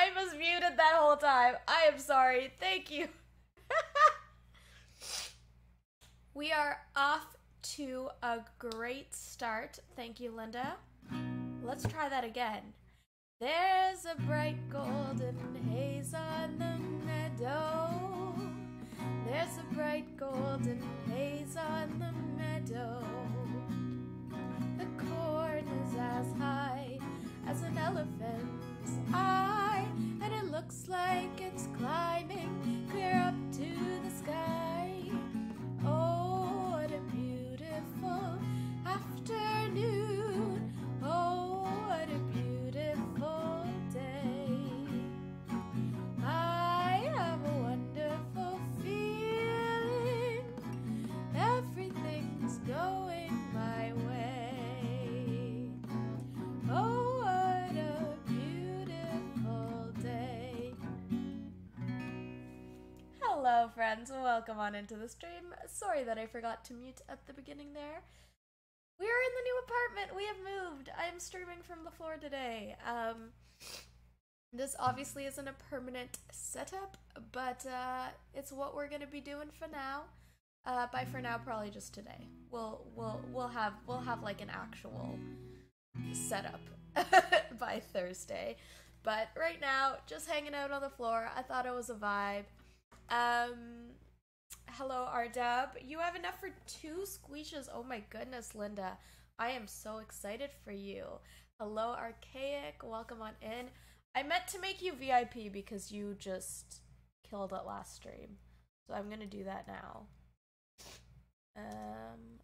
I was muted that whole time. I am sorry. Thank you. we are off to a great start. Thank you, Linda. Let's try that again. There's a bright golden haze on the meadow. There's a bright golden haze on the meadow. The corn is as high as an elephant's eye, and it looks like it's climbing clear friends. Welcome on into the stream. Sorry that I forgot to mute at the beginning there. We are in the new apartment. We have moved. I am streaming from the floor today. Um, this obviously isn't a permanent setup, but uh, it's what we're gonna be doing for now. Uh, by for now, probably just today. We'll we'll we'll have we'll have like an actual setup by Thursday. But right now, just hanging out on the floor. I thought it was a vibe. Um, hello, Ardab. You have enough for two squeezes. Oh my goodness, Linda. I am so excited for you. Hello, Archaic. Welcome on in. I meant to make you VIP because you just killed it last stream. So I'm gonna do that now. Um.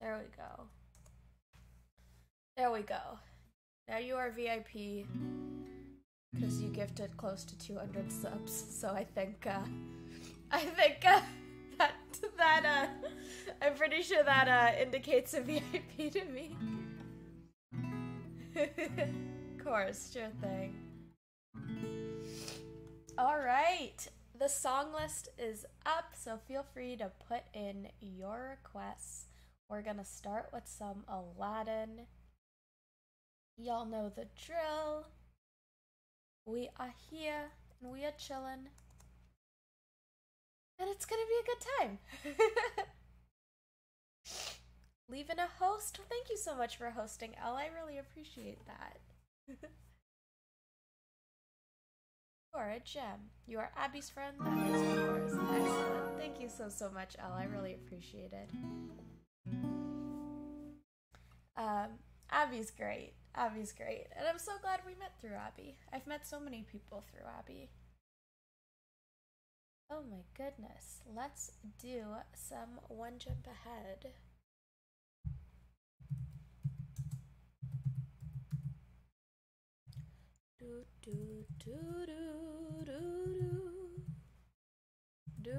There we go. There we go. Now you are VIP because you gifted close to 200 subs. So I think, uh, I think uh, that that uh, I'm pretty sure that uh, indicates a VIP to me. of course, sure thing. All right, the song list is up, so feel free to put in your requests. We're gonna start with some Aladdin. Y'all know the drill. We are here and we are chilling. And it's gonna be a good time. Leaving a host. Thank you so much for hosting, Elle. I really appreciate that. You are a gem. You are Abby's friend. That makes me yours. Excellent. Thank you so, so much, Elle. I really appreciate it. Um, Abby's great. Abby's great. And I'm so glad we met through Abby. I've met so many people through Abby. Oh my goodness. Let's do some one jump ahead. Do do do do do do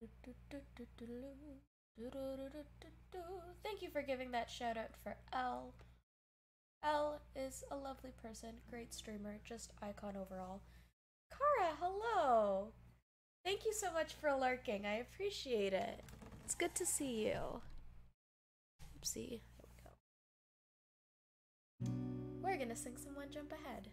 do do do do Thank you for giving that shout out for L. L is a lovely person, great streamer, just icon overall. Kara, hello! Thank you so much for lurking. I appreciate it. It's good to see you. Oopsie. There we go. We're gonna sing some One Jump Ahead.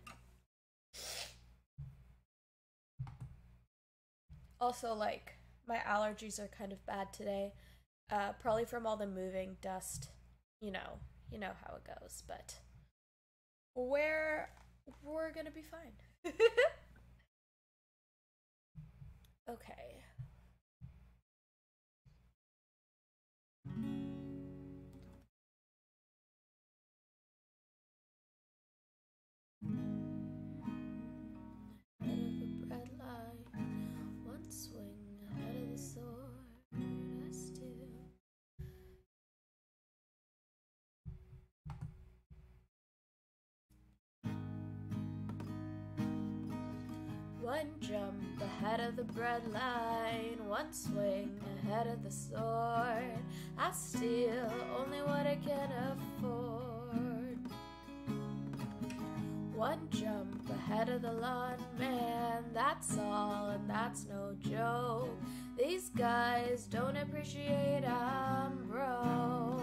Also, like, my allergies are kind of bad today. Uh, probably from all the moving, dust. You know, you know how it goes, but we're we're gonna be fine. okay. One jump ahead of the bread line, one swing ahead of the sword. I steal only what I can afford. One jump ahead of the lawn, man. That's all, and that's no joke. These guys don't appreciate I'm broke.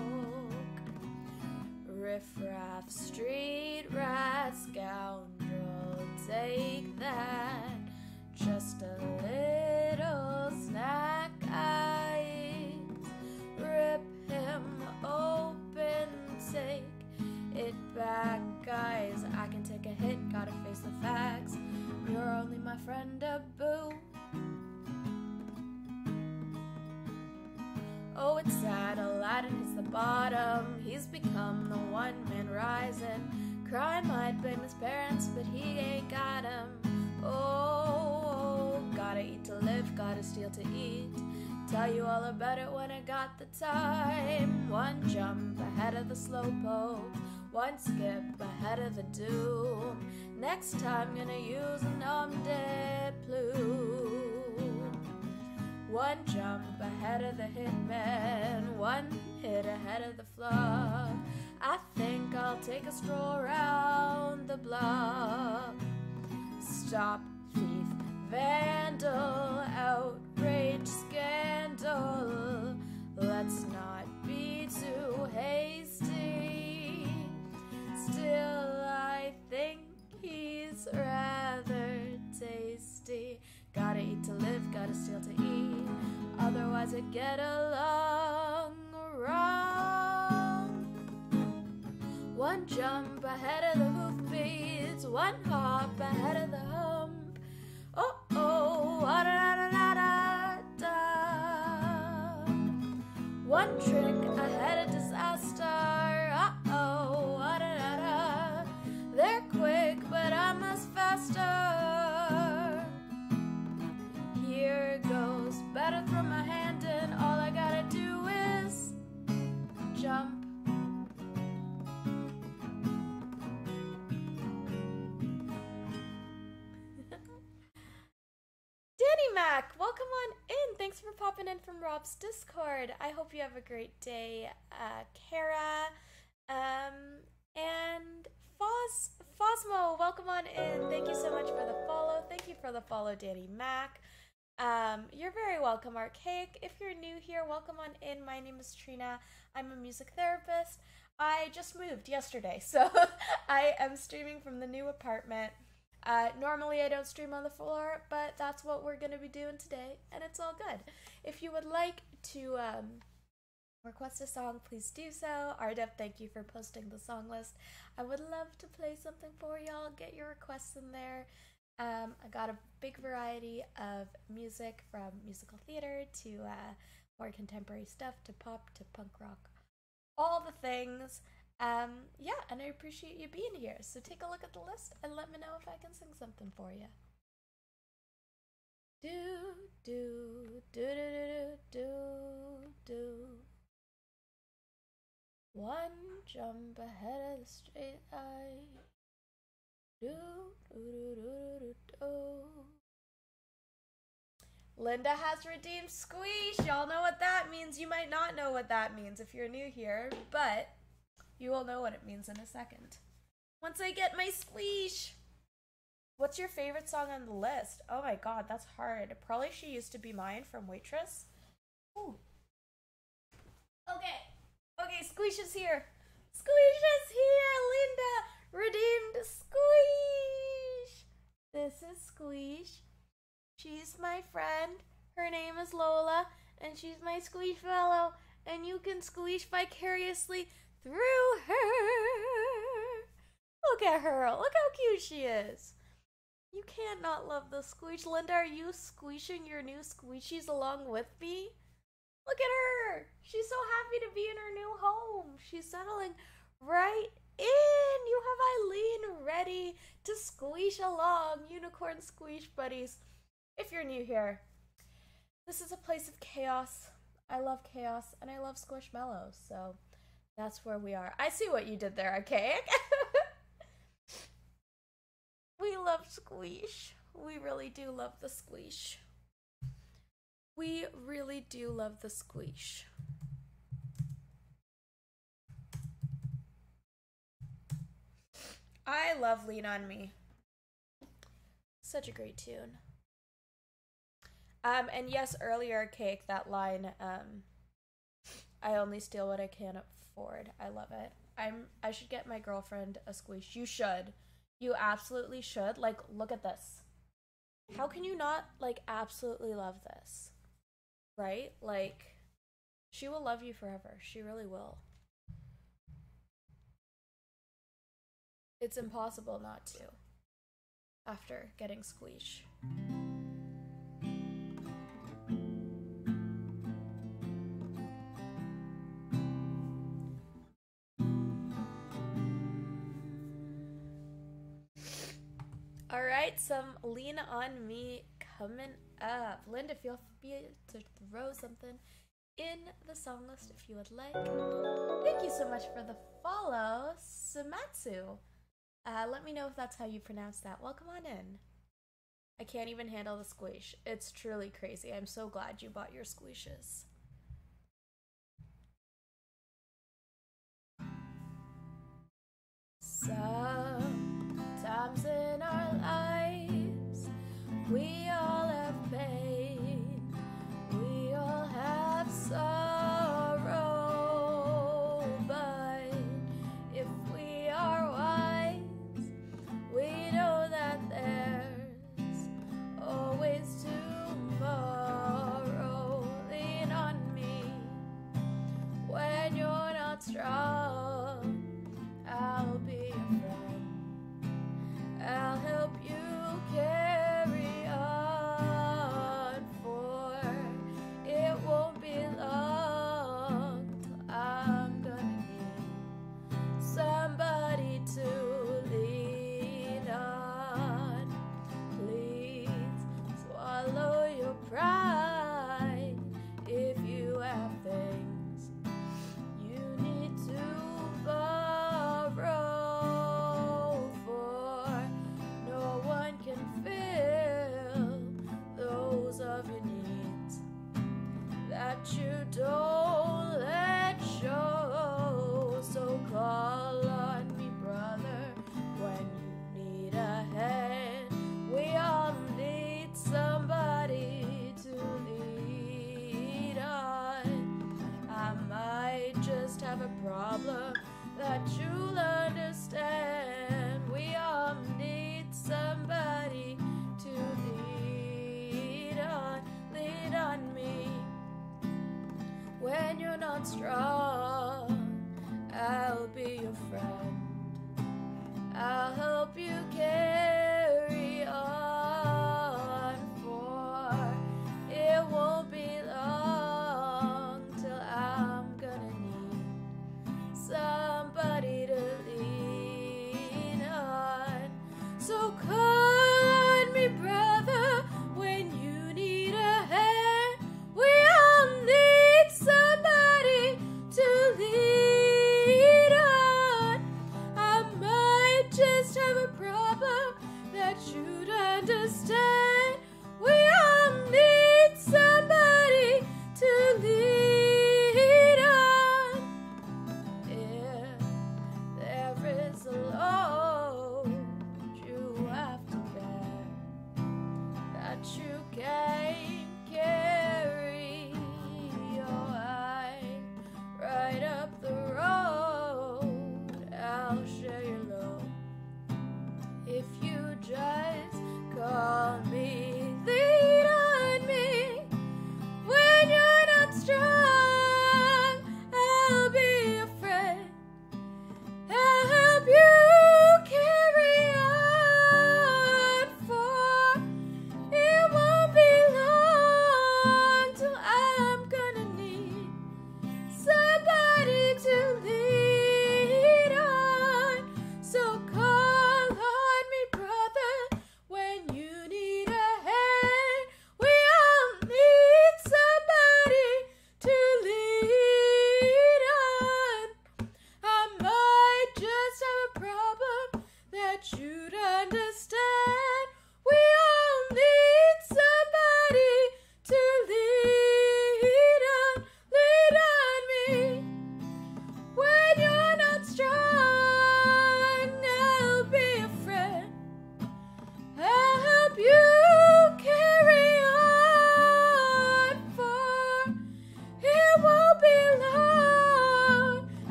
Riffraff, street bottom. He's become the one man rising. Crime might blame his parents, but he ain't got 'em. Oh, gotta eat to live, gotta steal to eat. Tell you all about it when I got the time. One jump ahead of the slowpoke, one skip ahead of the doom. Next time, gonna use a nom de plume. One jump ahead of the hitman, one hit ahead of the flock. I think I'll take a stroll around the block. Stop, thief, vandal, outrage, scandal. Let's not be too hasty. Still, I think he's rather tasty. Gotta eat to live, gotta steal to eat. Otherwise, I get along wrong. One jump ahead of the hoofbeats, one hop ahead of the hump. Oh oh, ah, da da da da da. One trick ahead of disaster. Uh oh, da da da. They're quick, but I'm as faster. Jump. Danny Mac, welcome on in. Thanks for popping in from Rob's Discord. I hope you have a great day, uh, Kara. Um, and Fos Fosmo, welcome on in. Thank you so much for the follow. Thank you for the follow, Danny Mac. Um, you're very welcome, Archaic. If you're new here, welcome on in. My name is Trina. I'm a music therapist. I just moved yesterday, so I am streaming from the new apartment. Uh, normally, I don't stream on the floor, but that's what we're going to be doing today, and it's all good. If you would like to um, request a song, please do so. Ardev, thank you for posting the song list. I would love to play something for y'all. Get your requests in there. Um, I got a big variety of music from musical theater to uh, more contemporary stuff to pop to punk rock, all the things. Um, yeah, and I appreciate you being here. So take a look at the list and let me know if I can sing something for you. Do do do do do do do. One jump ahead of the straight line. Linda has redeemed Squeeze. Y'all know what that means. You might not know what that means if you're new here, but you will know what it means in a second. Once I get my Squeeze. What's your favorite song on the list? Oh my god, that's hard. Probably She Used to Be Mine from Waitress. Ooh. Okay. Okay, Squeeze is here. Squeeze is here, Linda redeemed Squeeze. This is Squeeze. She's my friend. Her name is Lola, and she's my squeeze fellow, and you can squeeze vicariously through her. Look at her. Look how cute she is. You can't not love the squeeze. Linda, are you squeezing your new squeezies along with me? Look at her. She's so happy to be in her new home. She's settling right in. You have Eileen ready to squeeze along, unicorn squeeze buddies. If you're new here, this is a place of chaos. I love chaos and I love squishmallows, so that's where we are. I see what you did there, Archaic. we love squeeze. We really do love the squeeze. We really do love the squeeze. I love Lean On Me. Such a great tune. Um, and yes, earlier, Cake, that line, um, I only steal what I can afford. I love it. I'm I should get my girlfriend a squeeze. You should. You absolutely should. Like, look at this. How can you not like absolutely love this? Right? Like she will love you forever. She really will. It's impossible not to. After getting squeesh. All right, some lean on me coming up. Linda, feel free to throw something in the song list if you would like. Thank you so much for the follow, Sumatsu. Uh, let me know if that's how you pronounce that. Welcome on in. I can't even handle the squish. It's truly crazy. I'm so glad you bought your squishes. So.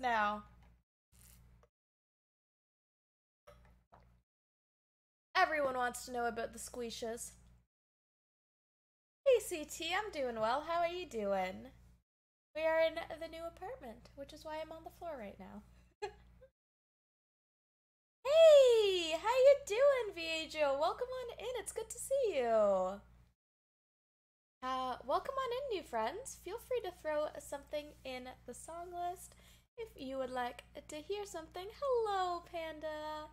Now. Everyone wants to know about the squeeshes. Hey CT, I'm doing well. How are you doing? We are in the new apartment, which is why I'm on the floor right now. hey, how you doing, Viejo? Welcome on in. It's good to see you. Uh, welcome on in, new friends. Feel free to throw something in the song list if you would like to hear something. Hello, Panda.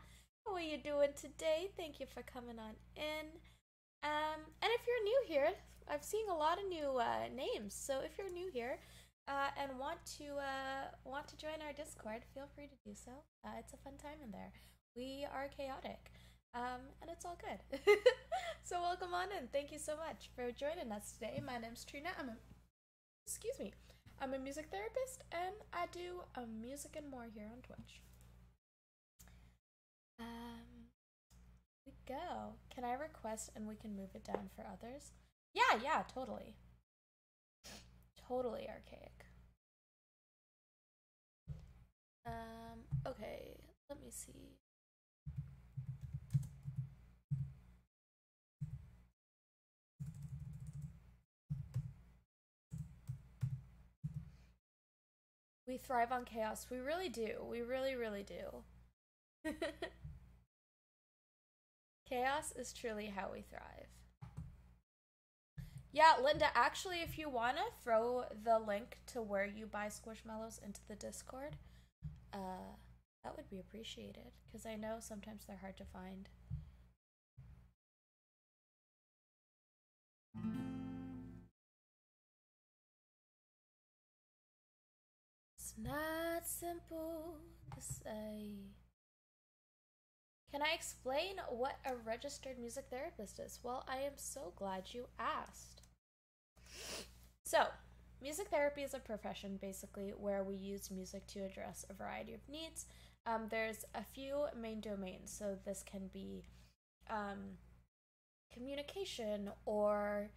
How are you doing today? Thank you for coming on in. Um, and if you're new here, I've seen a lot of new uh, names. So if you're new here uh, and want to uh, want to join our Discord, feel free to do so. Uh, it's a fun time in there. We are chaotic. Um, and it's all good. so welcome on in. Thank you so much for joining us today. My name's Trina. I'm a excuse me. I'm a music therapist and I do a music and more here on Twitch. Um, we go. Can I request and we can move it down for others? Yeah, yeah, totally. Totally archaic. Um, okay, let me see. We thrive on chaos. We really do. We really, really do. chaos is truly how we thrive. Yeah, Linda, actually, if you want to throw the link to where you buy Squishmallows into the Discord, uh, that would be appreciated because I know sometimes they're hard to find. Not simple to say. Can I explain what a registered music therapist is? Well, I am so glad you asked. So, music therapy is a profession basically where we use music to address a variety of needs. Um, there's a few main domains, so this can be um, communication or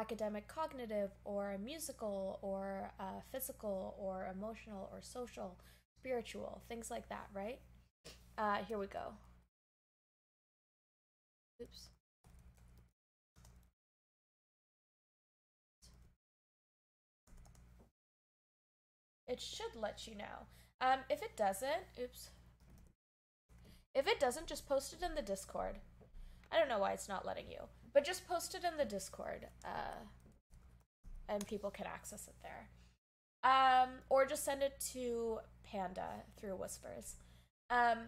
academic cognitive or musical or uh, physical or emotional or social spiritual things like that right? Uh, here we go. Oops. It should let you know. Um, if it doesn't oops. If it doesn't just post it in the discord. I don't know why it's not letting you but just post it in the Discord, uh, and people can access it there. Um, or just send it to Panda through Whispers. Um,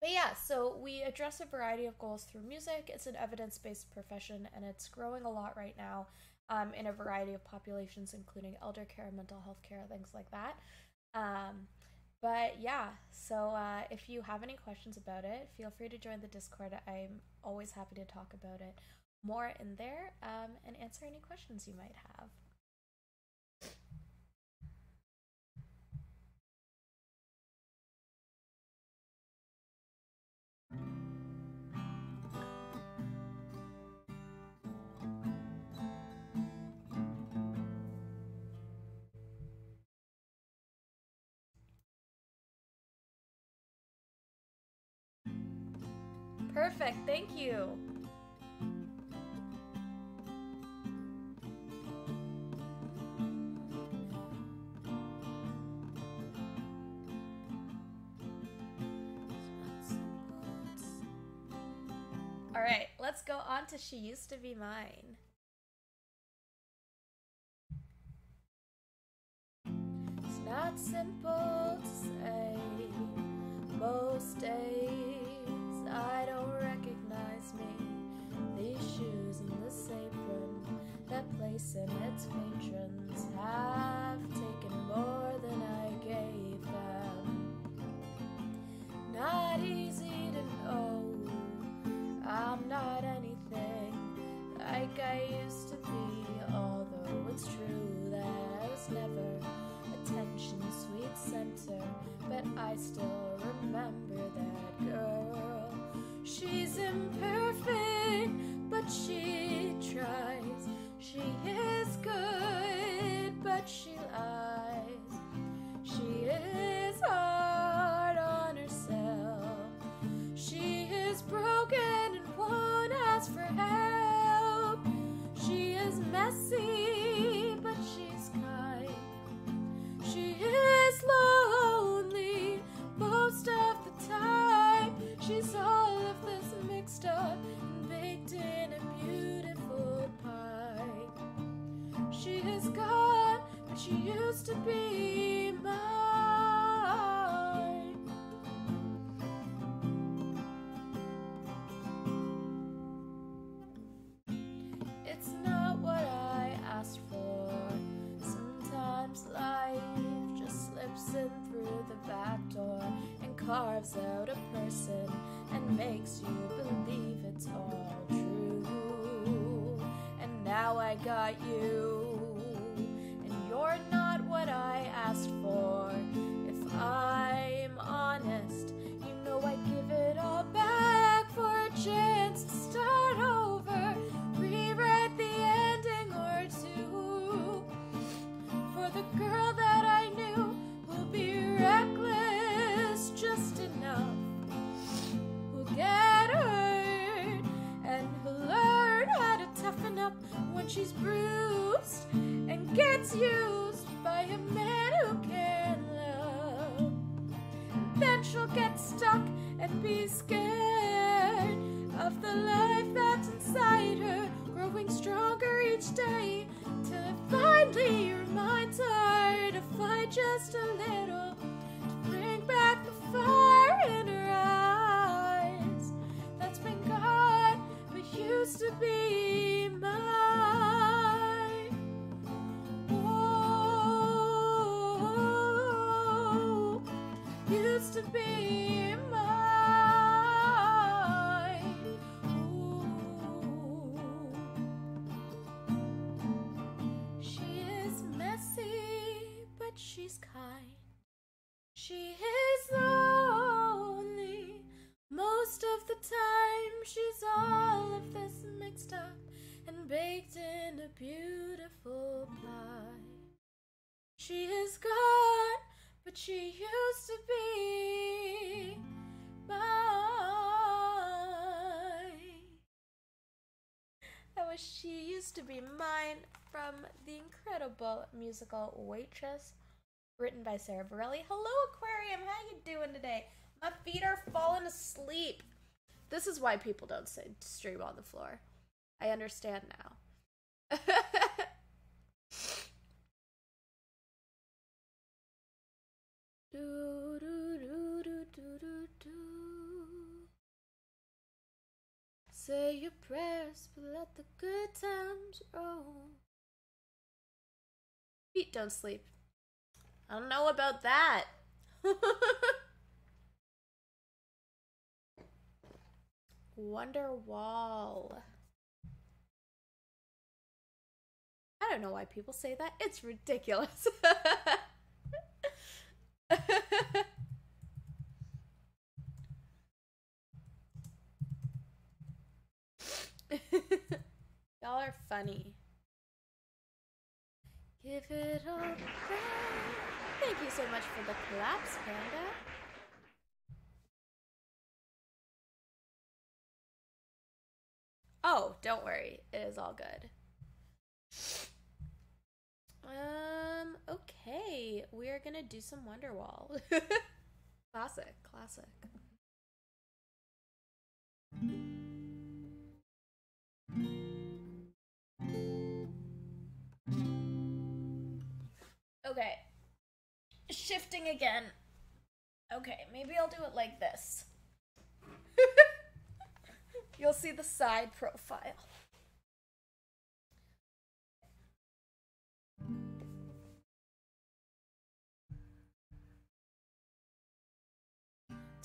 but yeah, so we address a variety of goals through music. It's an evidence based profession, and it's growing a lot right now um, in a variety of populations, including elder care, mental health care, things like that. Um, but yeah, so uh, if you have any questions about it, feel free to join the Discord. I'm always happy to talk about it more in there um, and answer any questions you might have. Perfect, thank you. All right, let's go on to She Used to Be Mine. It's not simple place and its patrons have taken more than I gave them. Not easy to know. I'm not anything like I used to be, although it's true that I was never attention's sweet center, but I still remember that girl. She's imperfect, but she tries. She is good, but she lies. She is to be mine. It's not what I asked for. Sometimes life just slips in through the back door and carves out a person and makes you believe it's all true. And now I got you, and you're not what I asked for. If I'm honest, you know I'd give it all back for a chance to start over. Rewrite the ending or two for the girl that I knew who'll be reckless just enough. Who'll get hurt and who'll learn how to toughen up when she's bruised and gets used by a man who can love. Then she'll get stuck and be scared of the life that's inside her, growing stronger each day till it finally reminds her to fight just a little to bring back the fire in her eyes that's been gone but used to be mine. Be mine. Ooh. She is messy, but she's kind. She is lonely most of the time. She's all of this mixed up and baked in a beautiful pie. She is gone, but she used to be mine. That was She Used to Be Mine from the incredible musical Waitress, written by Sara Bareilles. Hello, Aquarium. How you doing today? My feet are falling asleep. This is why people don't say stream on the floor. I understand now. do, do, do, do, do, do, do. Say your prayers, but let the good times roll. Feet don't sleep. I don't know about that. Wonderwall. I don't know why people say that. It's ridiculous. Y'all are funny. Give it all back. Thank you so much for the collapse, Panda. Oh, don't worry. It is all good. Um, okay. We are gonna do some Wonderwall. classic, classic. Okay. Shifting again. Okay, maybe I'll do it like this. You'll see the side profile.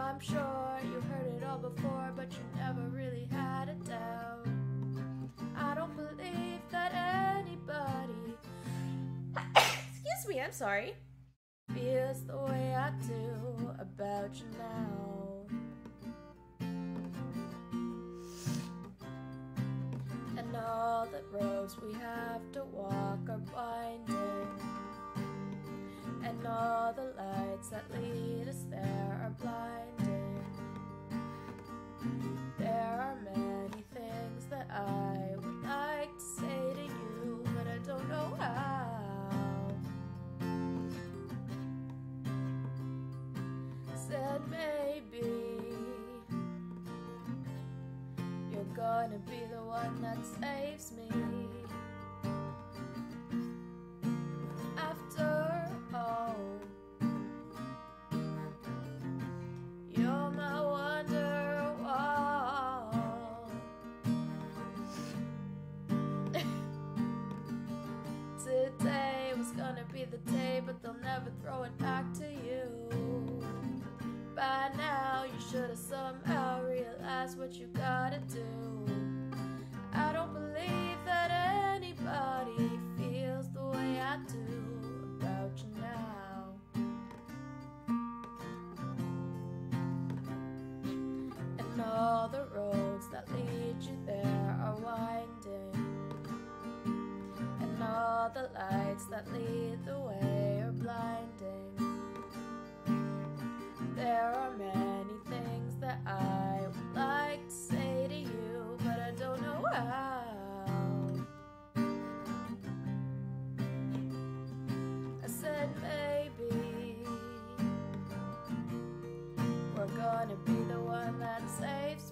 I'm sure you heard it all before, but you never really had a doubt. I don't believe that anybody, excuse me, I'm sorry, feels the way I do about you now. And all the roads we have to walk are binding. And all the lights that lead us there are blinding. There are many things that I would like to say to you, but I don't know how. Said maybe you're gonna be the one that saves me. After but they'll never throw it back to you. By now, you should have somehow realized what you gotta do. I don't believe that anybody feels the way I do about you now. And all the roads that lead you there are winding. And all the lights that lead the way blinding. There are many things that I would like to say to you, but I don't know how. I said maybe we're gonna be the one that saves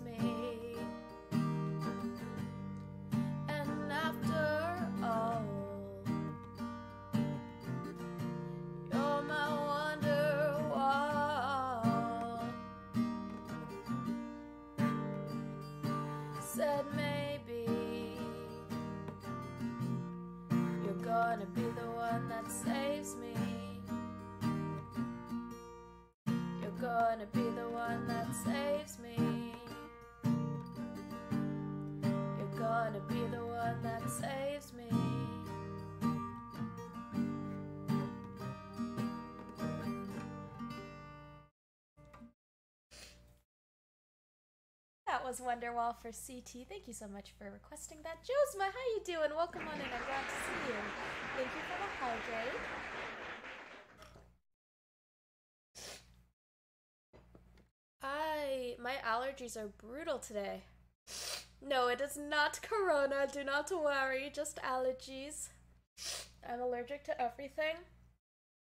That was Wonderwall for CT. Thank you so much for requesting that. Josma, how you doing? Welcome on in. I'm glad to see you. Thank you for the hydrate. I my allergies are brutal today. No, it is not corona. Do not worry, just allergies. I'm allergic to everything.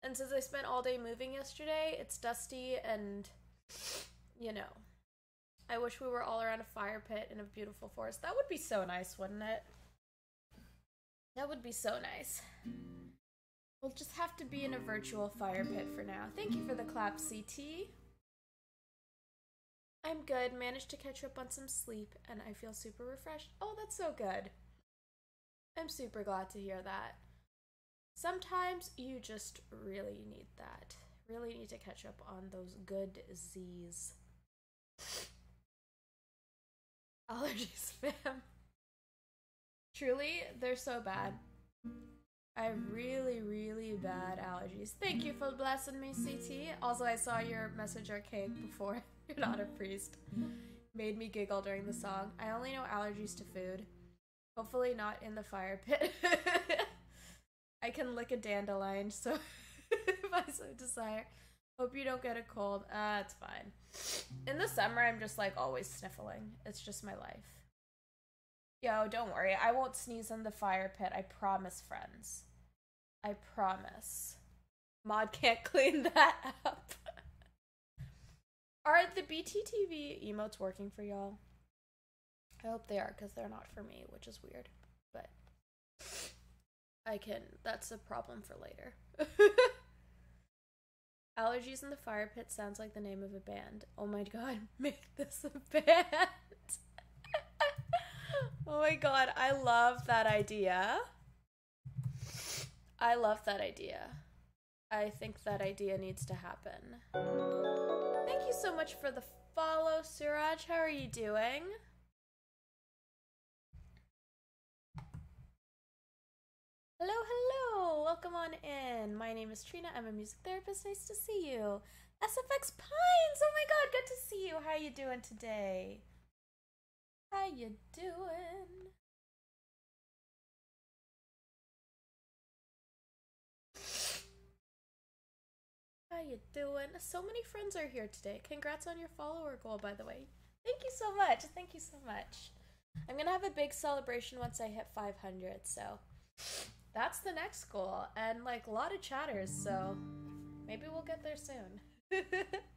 And since I spent all day moving yesterday, it's dusty and you know. I wish we were all around a fire pit in a beautiful forest. That would be so nice, wouldn't it? That would be so nice. We'll just have to be in a virtual fire pit for now. Thank you for the clap, CT. I'm good. Managed to catch up on some sleep and I feel super refreshed. Oh, that's so good. I'm super glad to hear that. Sometimes you just really need that. Really need to catch up on those good Z's. Allergies, fam. Truly, they're so bad. I have really, really bad allergies. Thank you for blessing me, CT. Also, I saw your message archaic before. You're not a priest. Made me giggle during the song. I only know allergies to food. Hopefully, not in the fire pit. I can lick a dandelion, so if I so desire. Hope you don't get a cold. Uh, it's fine. In the summer, I'm just like always sniffling. It's just my life. Yo, don't worry. I won't sneeze in the fire pit. I promise, friends. I promise. Mod can't clean that up. Are the BTTV emotes working for y'all? I hope they are because they're not for me, which is weird. But I can. That's a problem for later. Allergies in the Fire Pit sounds like the name of a band. Oh my god, make this a band. oh my god, I love that idea. I love that idea. I think that idea needs to happen. Thank you so much for the follow, Suraj. How are you doing? Hello, hello! Welcome on in. My name is Trina. I'm a music therapist. Nice to see you. SFX Pines! Oh my god, good to see you. How you doing today? How you doing? How you doing? So many friends are here today. Congrats on your follower goal, by the way. Thank you so much. Thank you so much. I'm gonna have a big celebration once I hit 500, so that's the next goal, and like a lot of chatters, so maybe we'll get there soon.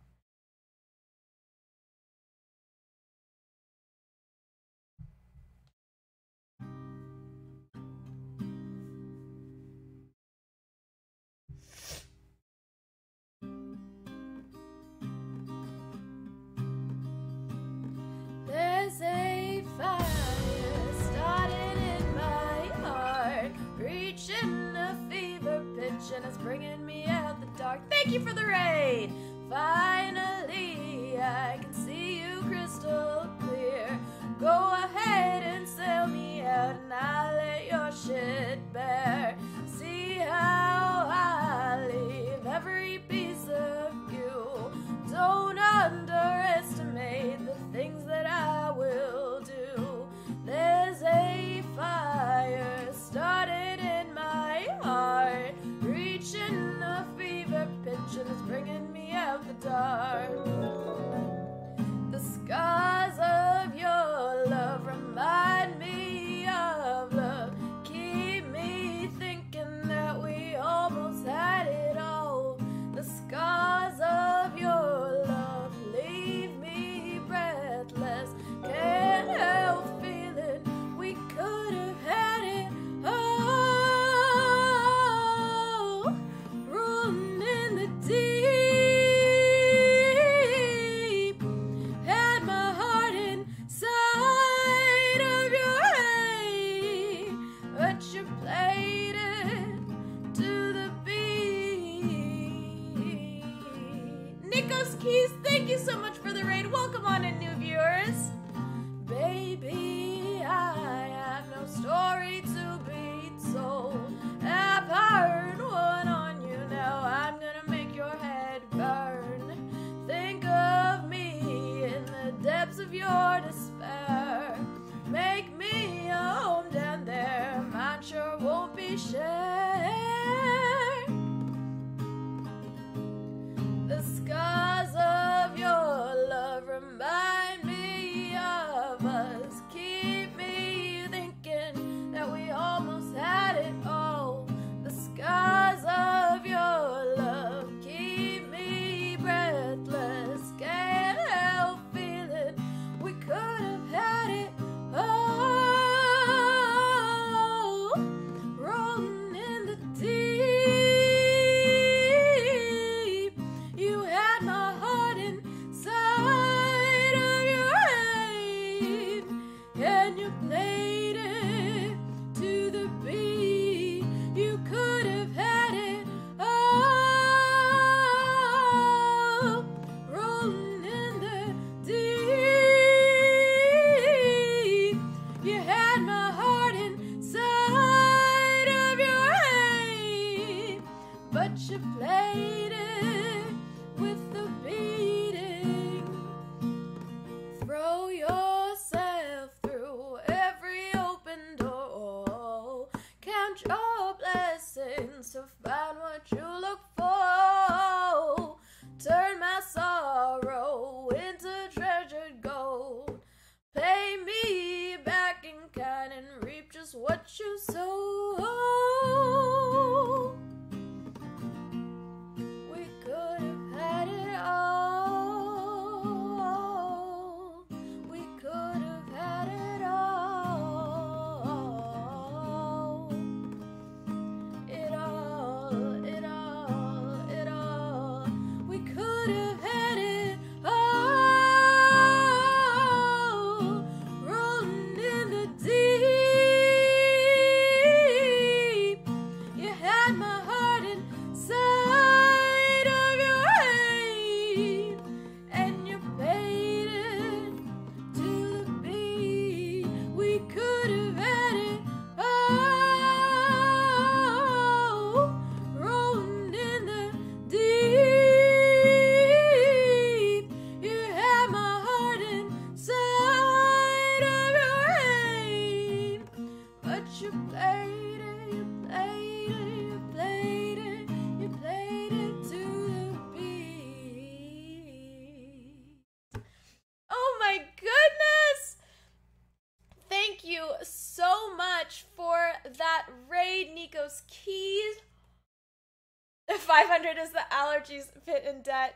500 is the allergies fit in debt.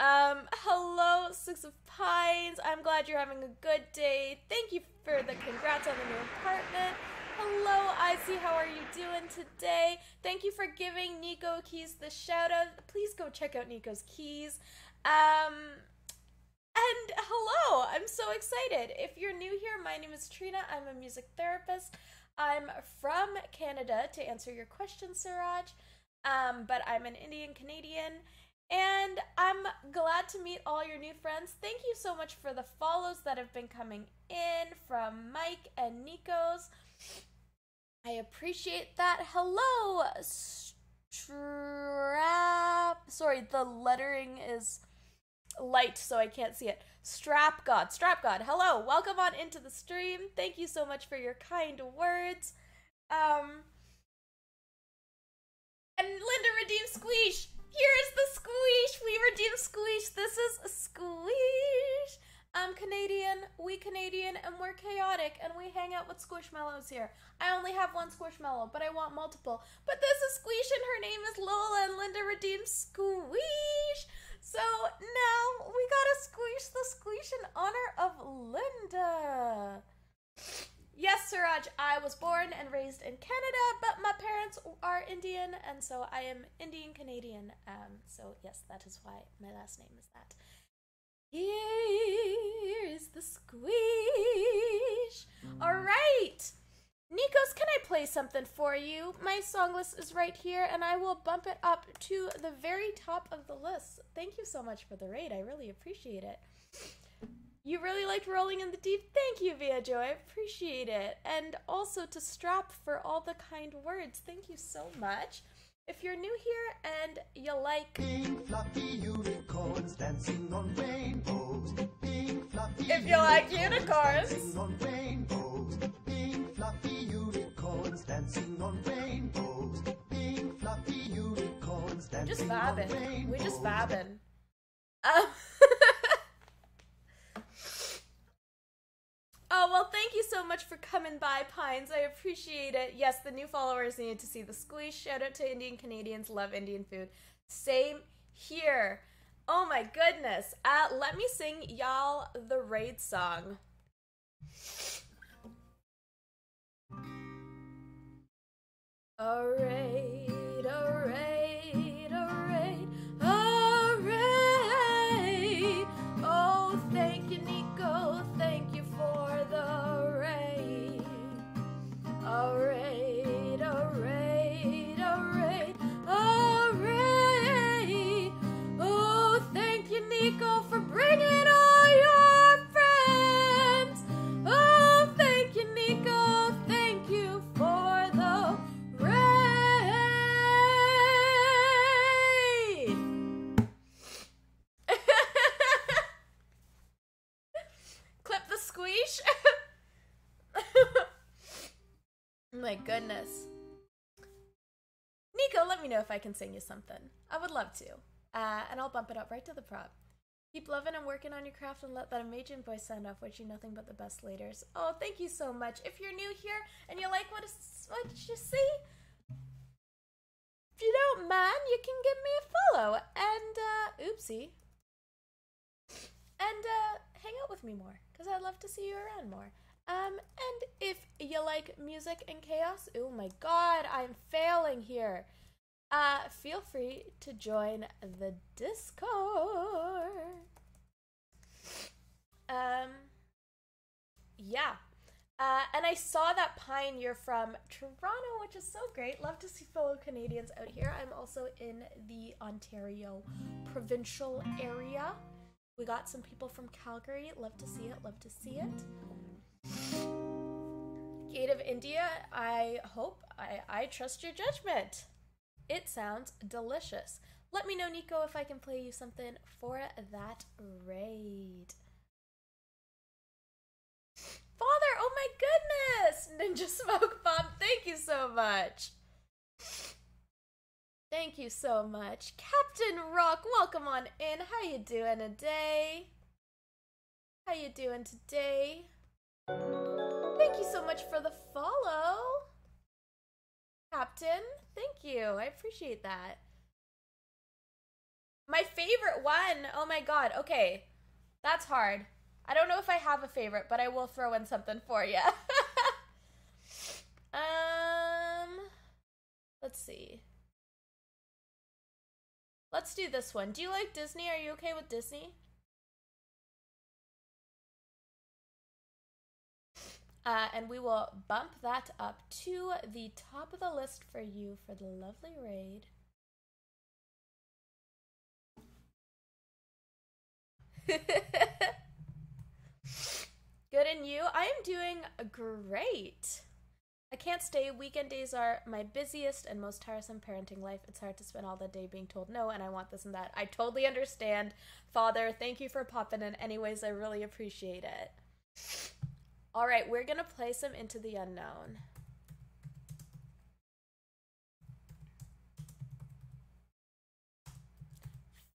Um, hello, Six of Pines. I'm glad you're having a good day. Thank you for the congrats on the new apartment. Hello, Icy. How are you doing today? Thank you for giving Nico Keys the shout out. Please go check out Nico's Keys. Um, and hello, I'm so excited. If you're new here, my name is Trina. I'm a music therapist. I'm from Canada to answer your question, Siraj. Um, but I'm an Indian Canadian and I'm glad to meet all your new friends. Thank you so much for the follows that have been coming in from Mike and Nikos. I appreciate that. Hello, Strap. Sorry, the lettering is light, so I can't see it. Strap God. Strap God. Hello. Welcome on into the stream. Thank you so much for your kind words. Um, and Linda redeemed Squeesh. Here is the squish. We redeem squish. This is a squish. I'm Canadian, we Canadian, and we're chaotic, and we hang out with squishmallows here. I only have one squishmallow, but I want multiple. But this is Squish, and her name is Lola, and Linda redeems Squish. So now we gotta squish the squish in honor of Linda. Yes, Suraj, I was born and raised in Canada, but my parents are Indian, and so I am Indian Canadian. Um, so yes, that is why my last name is that. Here is the squeeze. All right. Nikos, can I play something for you? My song list is right here, and I will bump it up to the very top of the list. Thank you so much for the raid. I really appreciate it. You really liked Rolling in the Deep. Thank you, Via Joy. I appreciate it. And also to Strap for all the kind words. Thank you so much. If you're new here and you like Pink fluffy unicorns dancing on rainbows. Pink fluffy If you like unicorns. dancing on rainbows. Pink fluffy unicorns dancing on rainbows. Pink fluffy unicorns dancing just on vibing. rainbows. We just vibing. Um, oh well, thank you so much for coming by, Pines. I appreciate it. Yes, the new followers needed to see the squeeze. Shout out to Indian Canadians. Love Indian food. Same here. Oh my goodness. Uh, let me sing y'all the raid song. A raid, me know if I can sing you something. I would love to. Uh, and I'll bump it up right to the prop. Keep loving and working on your craft and let that amazing voice sound off. Wish you nothing but the best leaders. Oh, thank you so much. If you're new here and you like what, is, what you see, if you don't mind, you can give me a follow. And, uh, oopsie. And, uh, hang out with me more, because I'd love to see you around more. Um, and if you like music and chaos, oh my god, I'm failing here. Uh, feel free to join the Discord. Um, yeah. Uh, and I saw that Pine, you're from Toronto, which is so great. Love to see fellow Canadians out here. I'm also in the Ontario provincial area. We got some people from Calgary. Love to see it. Love to see it. Gate of India, I hope, I, I trust your judgment. It sounds delicious. Let me know, Nico, if I can play you something for that raid. Father, oh my goodness! Ninja Smoke Bomb, thank you so much. Thank you so much. Captain Rock, welcome on in. How you doing today? How you doing today? Thank you so much for the follow. Captain, thank you. I appreciate that. My favorite one. Oh my god. Okay. That's hard. I don't know if I have a favorite, but I will throw in something for you. um let's see. Let's do this one. Do you like Disney? Are you okay with Disney? Uh, and we will bump that up to the top of the list for you for the lovely raid. Good and you? I am doing great. I can't stay. Weekend days are my busiest and most tiresome parenting life. It's hard to spend all the day being told no, and I want this and that. I totally understand. Father, thank you for popping in. Anyways, I really appreciate it. All right, we're going to play some Into the Unknown.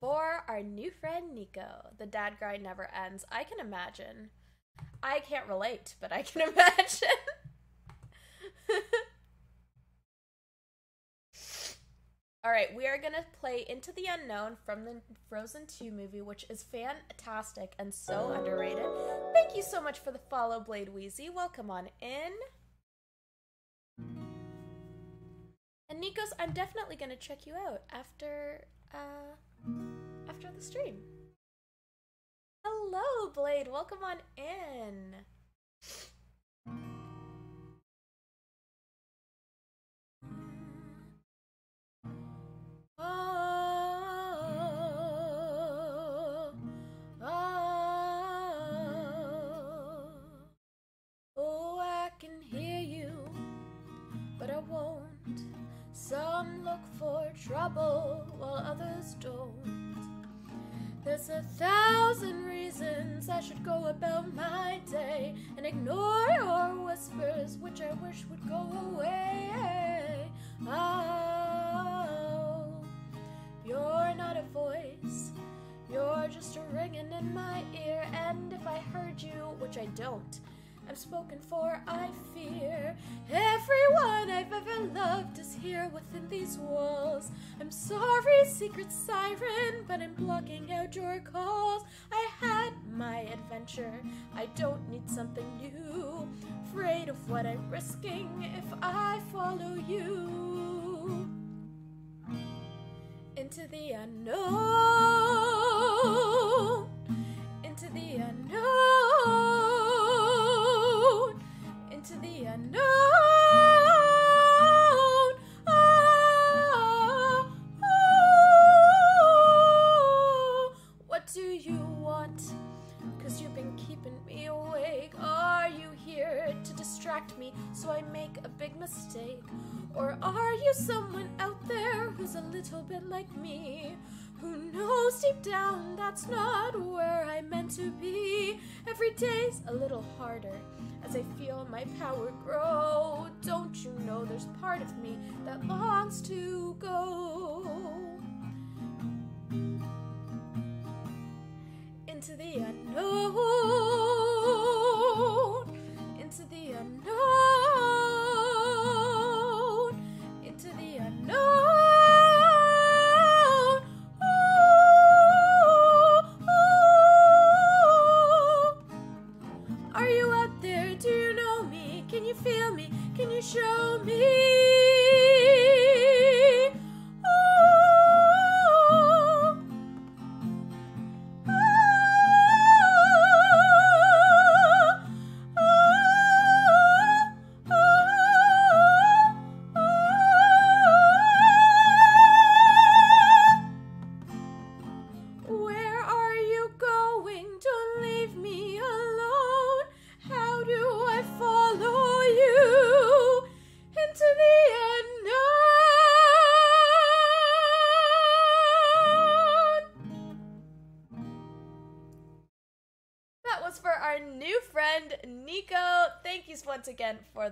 For our new friend Nico, the dad grind never ends. I can imagine. I can't relate, but I can imagine. All right, we are going to play Into the Unknown from the Frozen 2 movie, which is fantastic and so underrated. Thank you so much for the follow, Blade Wheezy. Welcome on in. And Nikos, I'm definitely going to check you out after uh after the stream. Hello, Blade. Welcome on in. Spoken for, I fear. Everyone I've ever loved is here within these walls. I'm sorry, secret siren, but I'm blocking out your calls. I had my adventure, I don't need something new. Afraid of what I'm risking if I follow you into the unknown, into the unknown, Oh, oh. What do you want? Cause you've been keeping me awake. Are you here to distract me so I make a big mistake? Or are you someone out there who's a little bit like me? Who knows deep down that's not where I meant to be? Every day's a little harder as I feel my power grow. Don't you know there's part of me that longs to go? into the unknown, into the unknown,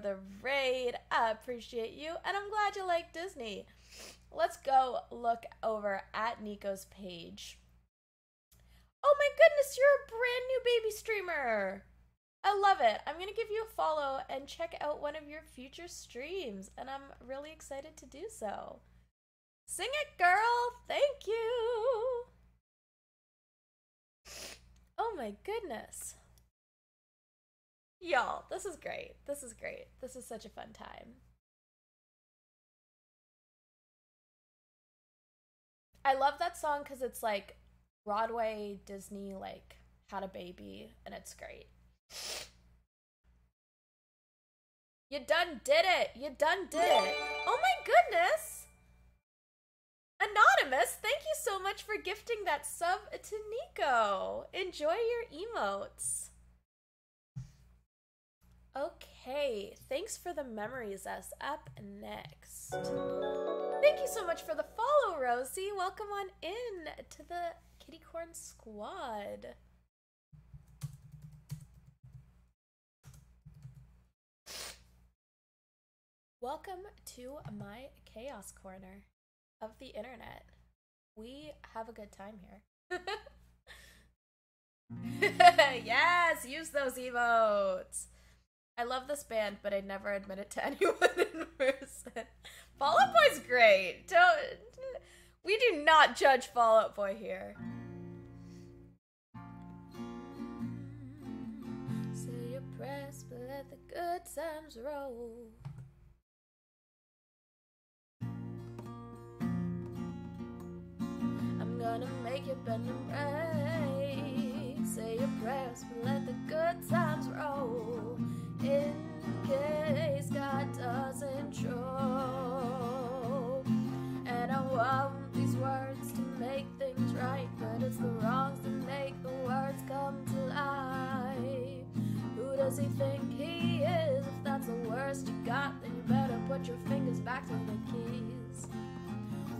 the raid. I appreciate you, and I'm glad you like Disney. Let's go look over at Nico's page. Oh my goodness, you're a brand new baby streamer. I love it. I'm going to give you a follow and check out one of your future streams, and I'm really excited to do so. Sing it, girl! Thank you! Oh my goodness. Y'all, this is great. This is great. This is such a fun time. I love that song because it's like Broadway, Disney, like had a baby, and it's great. You done did it! You done did it! Oh my goodness! Anonymous, thank you so much for gifting that sub to Nico. Enjoy your emotes. Okay, thanks for the memories. Us up next. Thank you so much for the follow, Rosie. Welcome on in to the Kitty Corn Squad. Welcome to my chaos corner of the internet. We have a good time here. yes, use those emotes. I love this band, but I'd never admit it to anyone in person. Fall Out Boy's great. Don't we do not judge Fall Out Boy here. Say your prayers, but let the good times roll. I'm gonna make it bend and break. Say your prayers, but let the good times roll. In case God doesn't show. And I want these words to make things right, but it's the wrongs that make the words come to life. Who does he think he is? If that's the worst you got, then you better put your fingers back to the keys.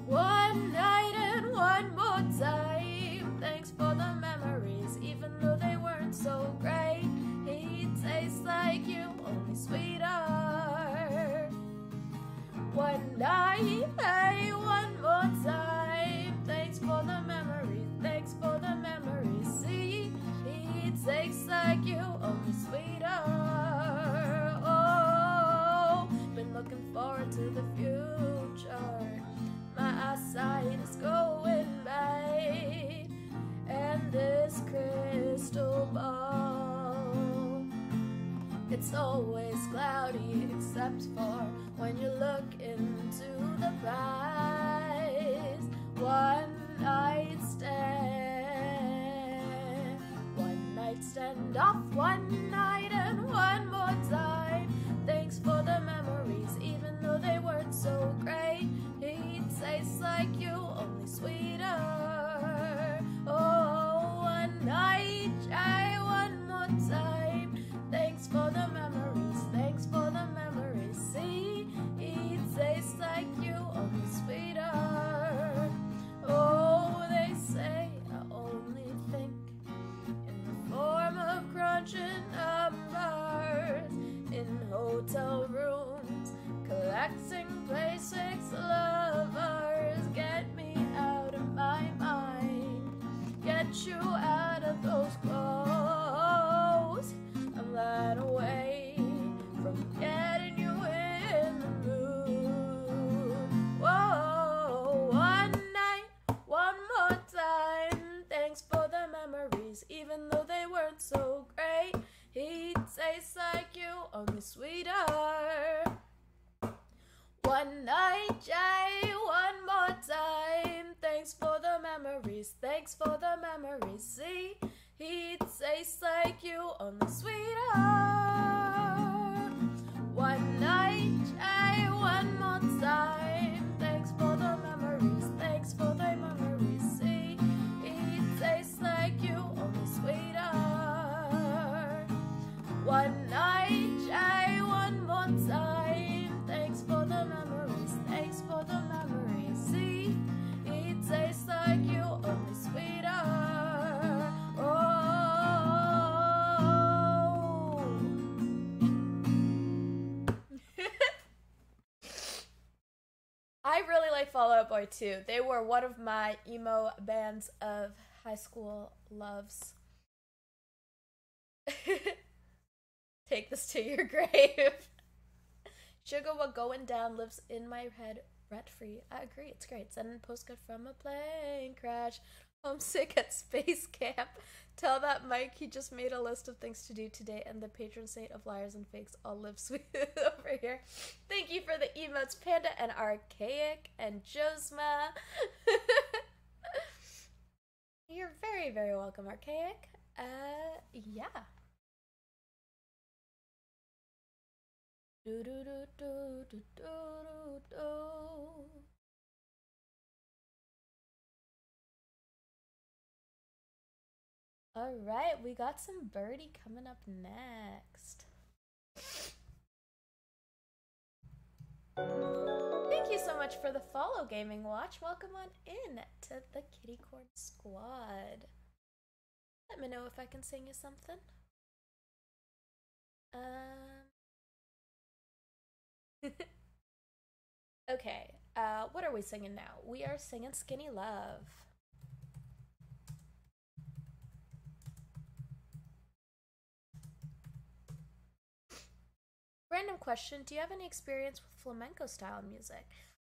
One night and one more time. Thanks for the memories, even though they weren't so great. Like you, only sweeter. One night, hey, one more time. Thanks for the memories, thanks for the memories. See, he tastes like you, only sweeter. Oh, been looking forward to the future. My eyesight is going bad, and this crystal ball. It's always cloudy except for when you look into the prize. One night stand, one night stand off, one night and one more collecting Page Six lovers. Get me out of my mind, get you out of those clothes. I'm that away from getting you in the mood. Whoa, one night, one more time. Thanks for the memories, even though they weren't so great. He tastes like you, oh, only sweeter. One night, Jay, one more time. Thanks for the memories, thanks for the memories. See, he tastes like you, oh, only sweeter. One night, Jay, one more time. Thanks for the memories, thanks for the memories. See, he tastes like you, oh, only sweeter. One night, Jay, one more time. Boy too. They were one of my emo bands of high school loves. Take this to your grave. Sugar We're Going Down lives in my head rent free. I agree, it's great. Send postcard from a plane crash. Homesick at space camp. Tell that Mike he just made a list of things to do today, and the patron saint of liars and fakes all live sweet over here. Thank you for the emotes, Panda and Archaic and Josma. You're very, very welcome, Archaic. Uh, yeah. Do do do do do do do All right, we got some birdie coming up next. Thank you so much for the follow, Gaming Watch. Welcome on in to the Kitty Corn Squad. Let me know if I can sing you something. Um. okay, uh, what are we singing now? We are singing Skinny Love. Random question Do you have any experience with flamenco style music?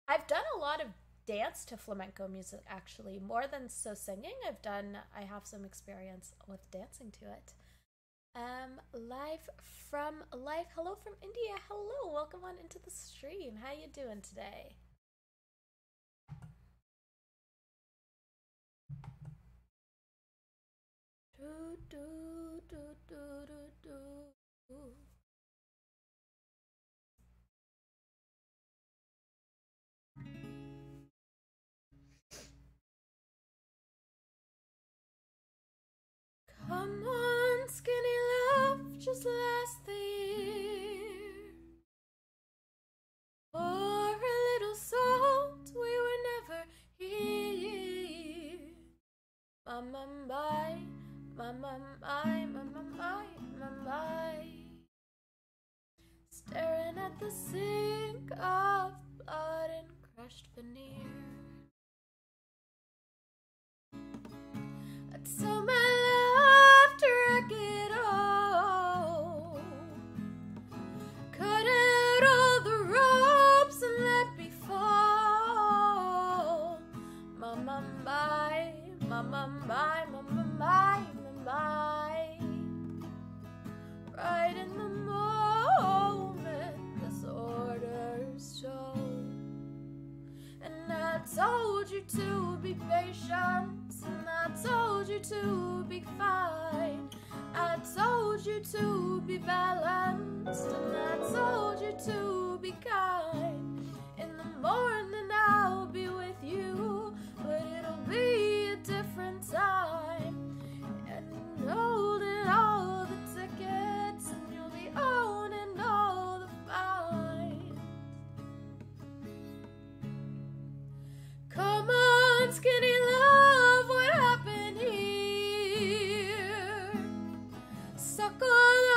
I've done a lot of dance to flamenco music actually. More than so singing, I've done, I have some experience with dancing to it. Um, live from live. Hello from India. Hello, welcome on into the stream. How you doing today? Do do do. Just last year. For a little salt, we were never here. Mama, my, mama, my, mama, my, mama, my. Staring at the sink of blood and crushed veneer. I'd sell my told you to be patient, and I told you to be fine. I told you to be balanced, and I told you to be kind. In the morning, I'll be with you, but it'll be a different time. Skinny love, what happened here? Suckle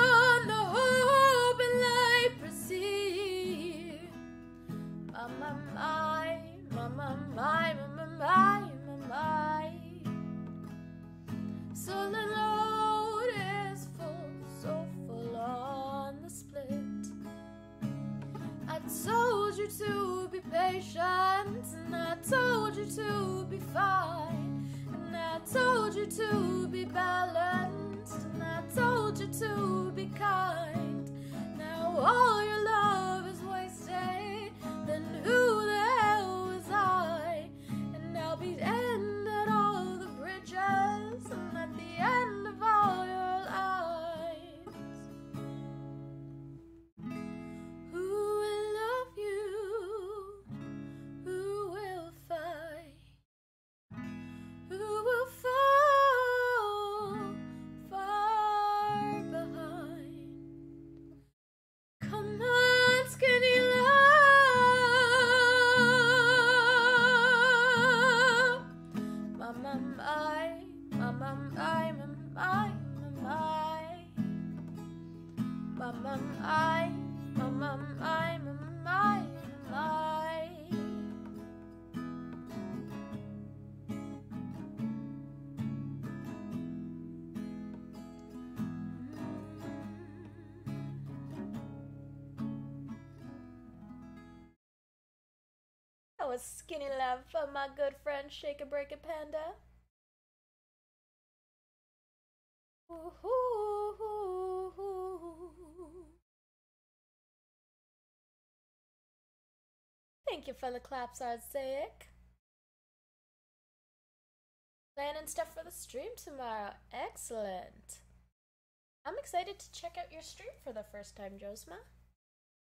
on the hope and light proceed. Mama, my, mama, my, mama, my, mama, my. So the load is full, so full on the split. I told you to be patient, I told you to be fine, and I told you to be balanced, and I told you to be kind. Now all your skinny love from my good friend Shake a Break It Panda. Thank you for the claps, Artsaic. Planning stuff for the stream tomorrow. Excellent. I'm excited to check out your stream for the first time, Josma.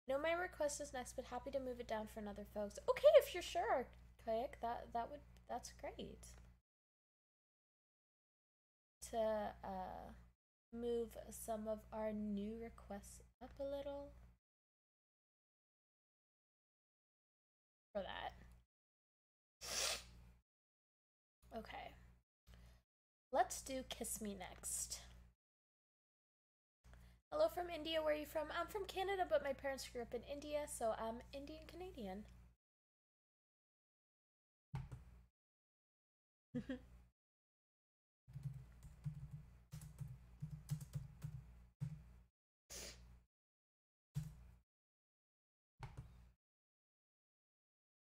No, my request is next, but happy to move it down for another folks. Okay, if you're sure, Kayak, that that would that's great. To uh move some of our new requests up a little. For that. Okay. Let's do Kiss Me next. Hello from India. Where are you from? I'm from Canada, but my parents grew up in India, so I'm Indian Canadian.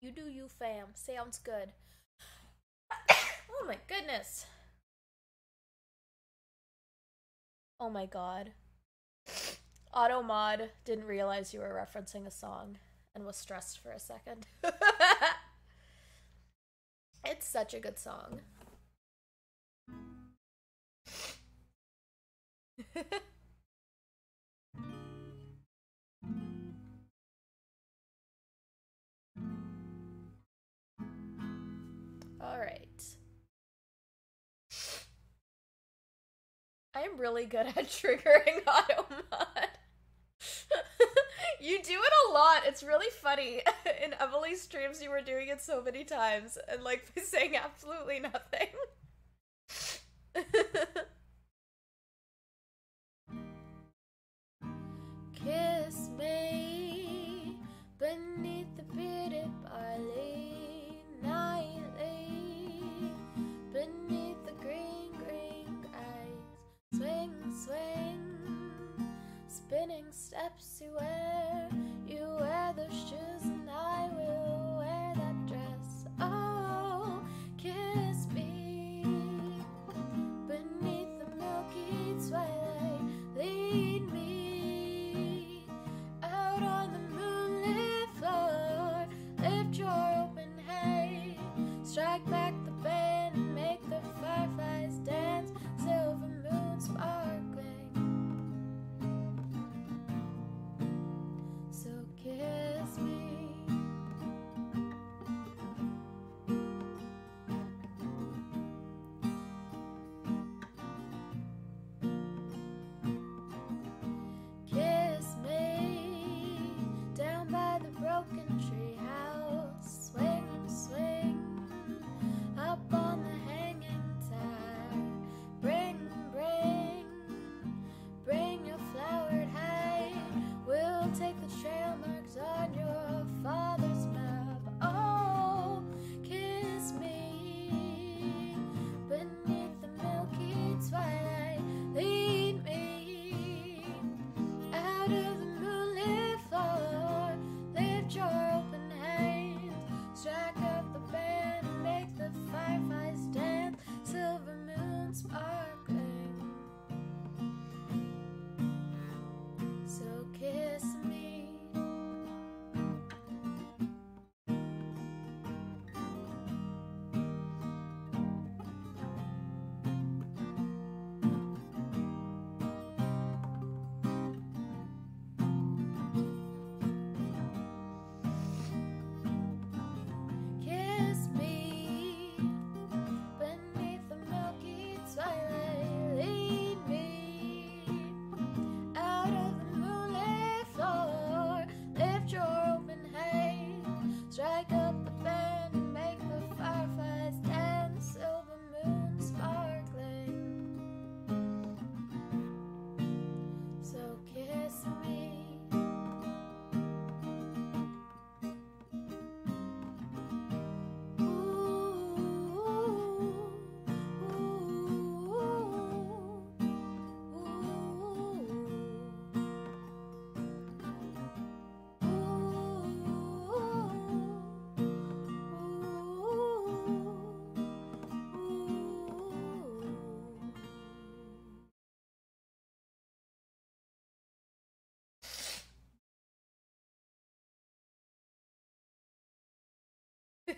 you do you, fam. Sounds good. oh my goodness. Oh my god. Automod didn't realize you were referencing a song and was stressed for a second. it's such a good song. All right. I'm really good at triggering Automod. you do it a lot. It's really funny. In Emily's streams, you were doing it so many times and like saying absolutely nothing. Kiss me steps to where you wear those shoes,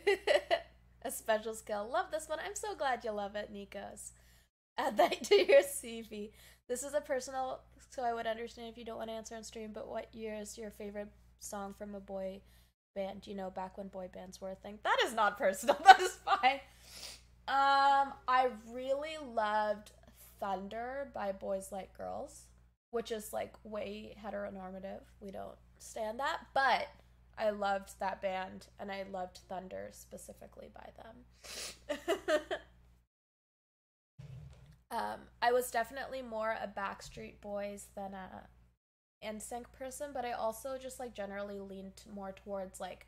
a special skill. Love this one. I'm so glad you love it, Nikos. Add that to your CV. This is a personal, so I would understand if you don't want to answer on stream, but what year is your favorite song from a boy band? You know, back when boy bands were a thing. That is not personal. That is fine. Um, I really loved Thunder by Boys Like Girls, which is like way heteronormative. We don't stand that, but I loved that band and I loved Thunder specifically by them. um, I was definitely more a Backstreet Boys than a NSYNC person, but I also just like generally leaned more towards like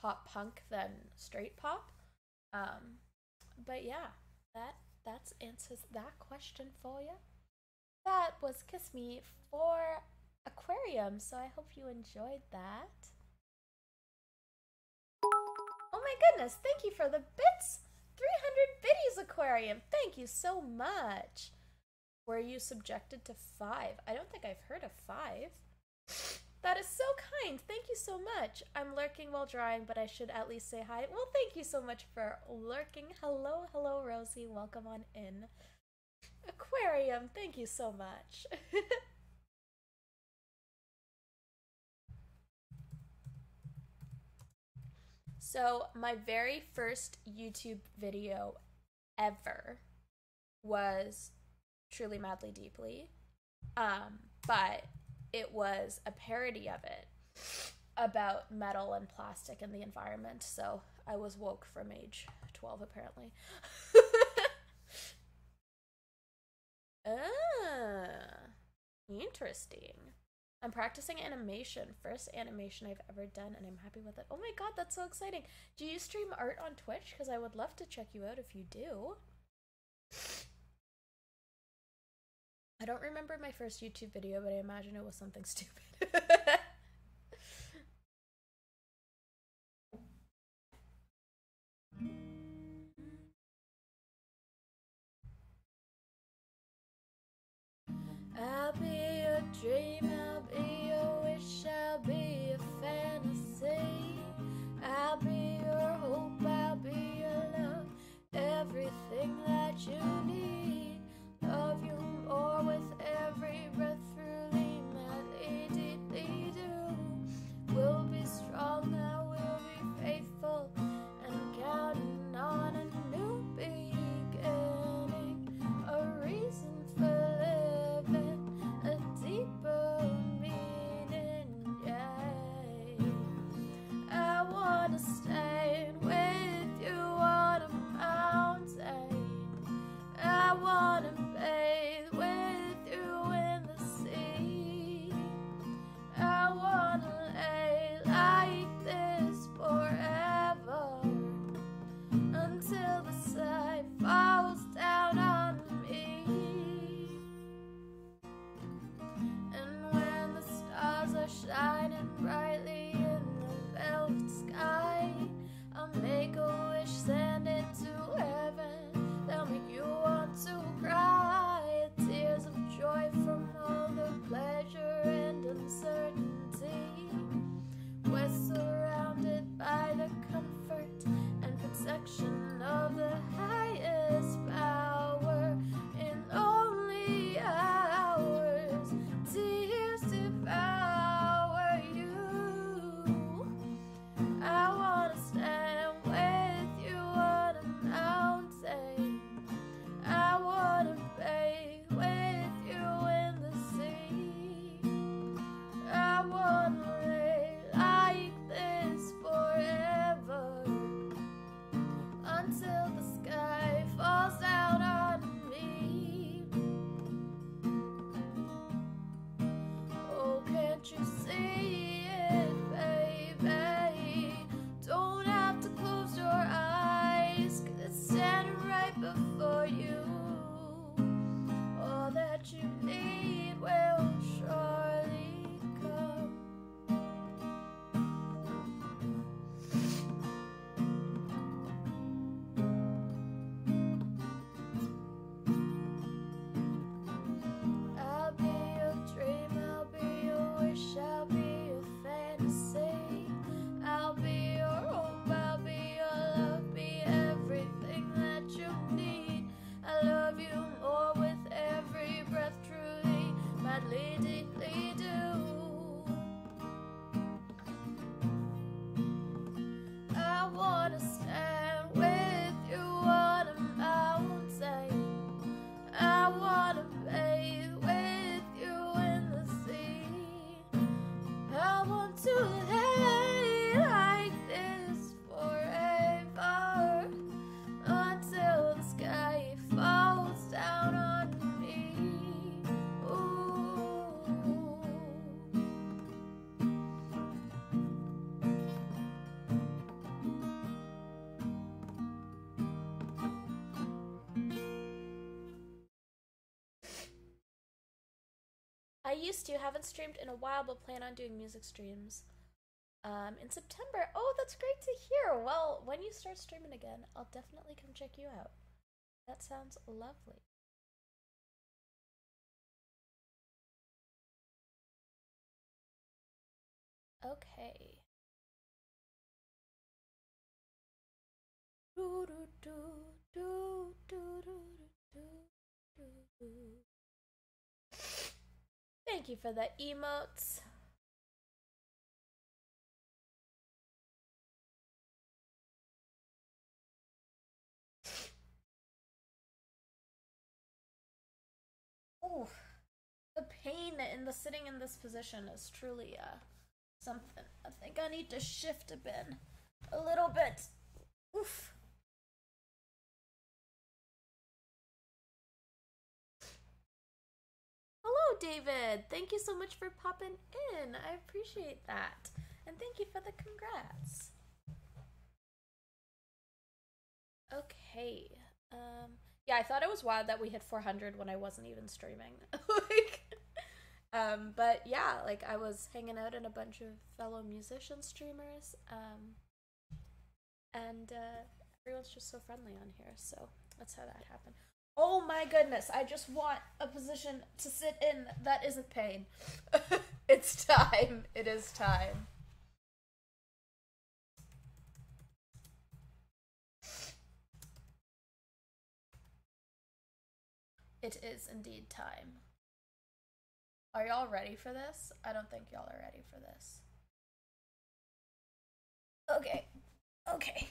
pop punk than straight pop. Um, but yeah, that that's answers that question for you. That was Kiss Me for Aquarium, so I hope you enjoyed that. Oh my goodness, thank you for the bits! 300 biddies, Aquarium! Thank you so much! Were you subjected to five? I don't think I've heard of five. That is so kind. Thank you so much. I'm lurking while drawing, but I should at least say hi. Well, thank you so much for lurking. Hello, hello, Rosie. Welcome on in. Aquarium, thank you so much. so, my very first YouTube video ever was Truly Madly Deeply. Um, but it was a parody of it about metal and plastic and the environment. So I was woke from age 12, apparently. ah, interesting. I'm practicing animation. First animation I've ever done, and I'm happy with it. Oh my god, that's so exciting. Do you stream art on Twitch? Because I would love to check you out if you do. I don't remember my first YouTube video, but I imagine it was something stupid. Used to, haven't streamed in a while, but plan on doing music streams um, in September. Oh, that's great to hear. Well, when you start streaming again, I'll definitely come check you out. That sounds lovely. For the emotes. Ooh, the pain in the sitting in this position is truly uh something. I think I need to shift a bit, a little bit. Oof. Hello, David. Thank you so much for popping in. I appreciate that. And thank you for the congrats. Okay. Um yeah, I thought it was wild that we hit 400 when I wasn't even streaming. like um but yeah, like I was hanging out in a bunch of fellow musician streamers um and uh everyone's just so friendly on here. So that's how that happened. Oh my goodness, I just want a position to sit in that isn't pain. it's time. It is time. It is indeed time. Are y'all ready for this? I don't think y'all are ready for this. Okay. Okay.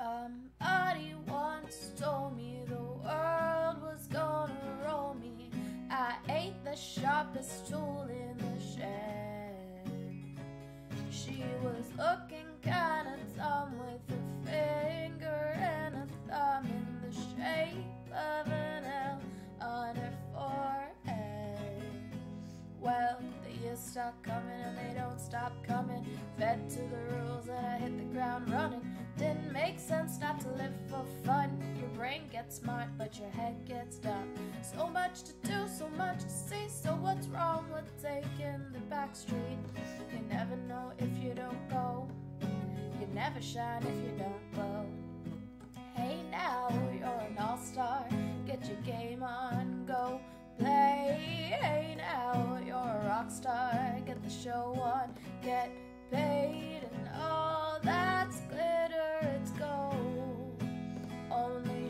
Um, Somebody once told me the world was gonna roll me. I ate the sharpest tool in the shed. She was looking kinda dumb with a finger and a thumb in the shape of an L on her forehead. Well, the years start coming and they don't stop coming. Fed to the rules and I hit the ground running. Didn't make sense not to live for fun. Your brain gets smart, but your head gets dumb. So much to do, so much to see. So what's wrong with taking the back street? You never know if you don't go. You never shine if you don't glow. Hey now, you're an all-star. Get your game on, go play. Hey now, you're a rock star. Get the show on, get paid, and all that's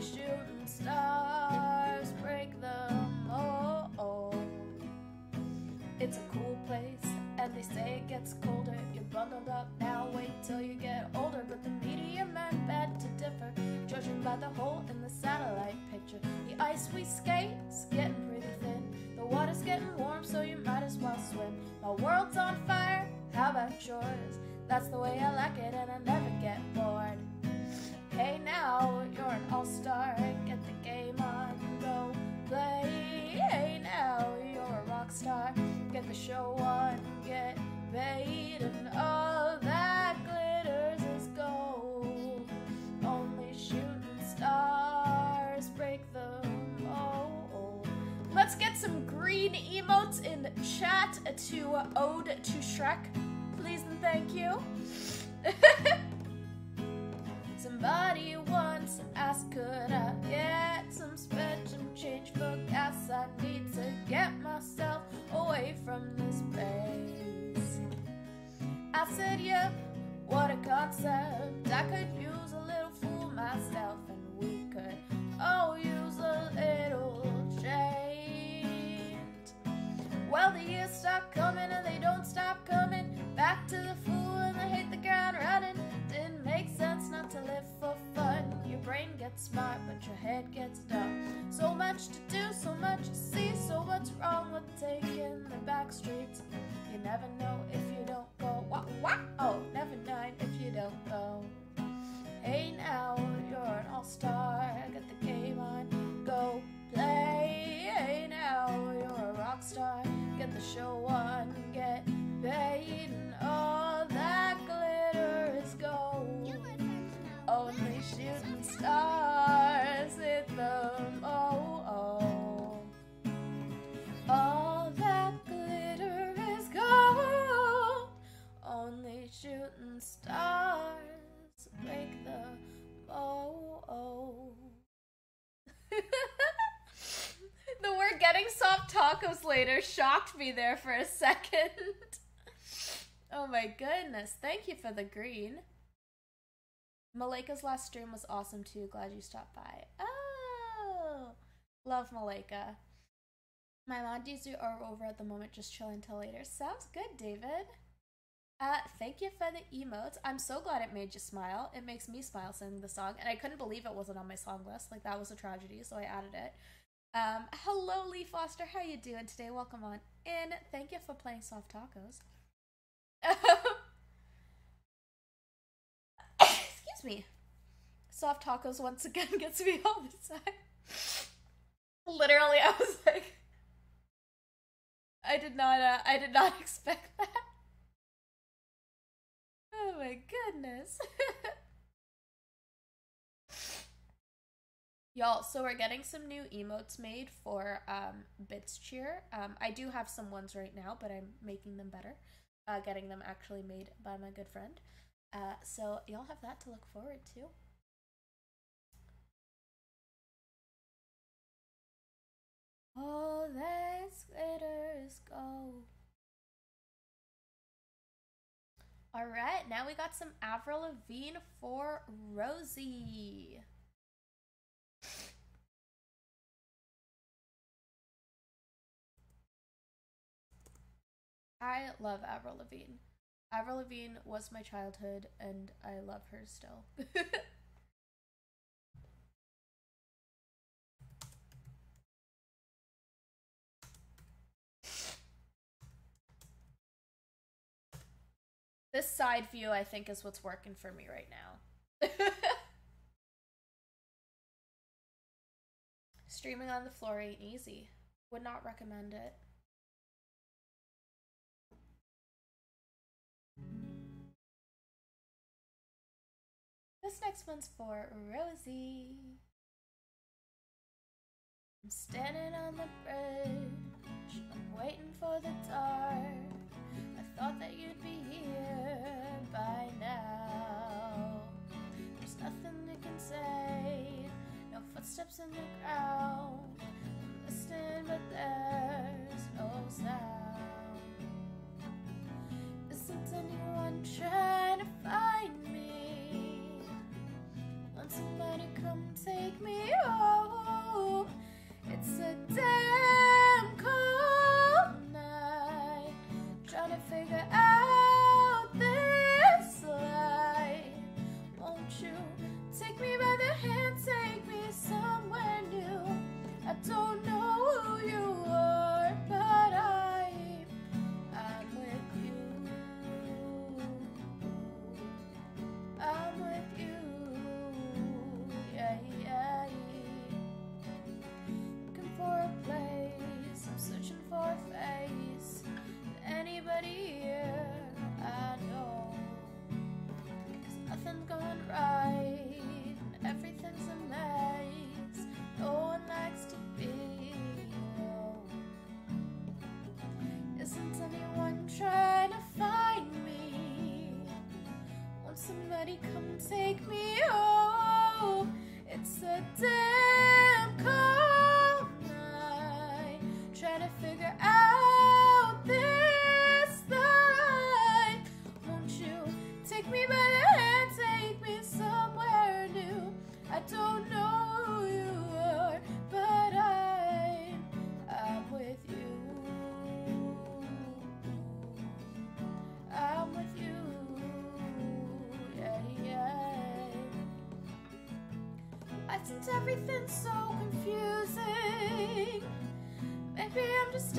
shooting stars break the mold. It's a cool place, and they say it gets colder. You're bundled up now, wait till you get older. But the media men beg to differ, judging by the hole in the satellite picture. The ice we skate is getting pretty thin. The water's getting warm, so you might as well swim. My world's on fire, how about yours? That's the way I like it, and I never get bored. Hey now, you're an all-star, get the game on, go play. Hey now, you're a rock star, get the show on, get paid, and all that glitters is gold. Only shooting stars break the mold. Let's get some green emotes in chat to Ode to Shrek, please and thank you. Somebody once asked, could I get some special change for gas? I need to get myself away from this place. I said, yeah, what a concept. I could use a little fool myself, and we could all use a little change. Well, the years stop coming and they don't stop coming. Back to the fool and I hate the ground running. It makes sense not to live for fun. Your brain gets smart, but your head gets dumb. So much to do, so much to see. So what's wrong with taking the back streets? You never know if you don't go. Wah, wah, oh, never mind if you don't go. Hey now, you're an all-star. Get the game on, go play. Hey now, you're a rock star. Get the show on, get paid all that glitter is gold. Only shooting stars hit them. Oh, oh. All that glitter is gold. Only shooting stars make them. Oh, oh. the word getting soft tacos later shocked me there for a second. oh my goodness. Thank you for the green. Malika's last stream was awesome too. Glad you stopped by. Oh, love Malika. My you are over at the moment, just chilling till later. Sounds good, David. Uh, thank you for the emotes. I'm so glad it made you smile. It makes me smile singing the song, and I couldn't believe it wasn't on my song list. Like that was a tragedy, so I added it. Um, hello, Lee Foster. How you doing today? Welcome on in. Thank you for playing soft tacos. Excuse me. Soft tacos once again gets me all the time. Literally, I was like, I did not. Uh, I did not expect that. Oh my goodness. Y'all, so we're getting some new emotes made for um, Bits Cheer. Um, I do have some ones right now, but I'm making them better. Uh, getting them actually made by my good friend. Uh, so y'all have that to look forward to. All that glitters gold. All right, now we got some Avril Lavigne for Rosie. I love Avril Lavigne. Avril Lavigne was my childhood, and I love her still. this side view, I think, is what's working for me right now. Streaming on the floor ain't easy. Would not recommend it. This next one's for Rosie. I'm standing on the bridge, I'm waiting for the dark. I thought that you'd be here by now. There's nothing you can say, no footsteps in the ground. I'm listening, but there's no sound. Isn't anyone trying to find me? Won't somebody come take me home? It's a damn cold night. Trying to figure out this life. Won't you take me by the hand, take me somewhere new? I don't somebody come take me home? It's a damn cold night. Trying to figure out this life. Won't you take me by the hand, take me somewhere new? I don't know so confusing. Maybe I'm just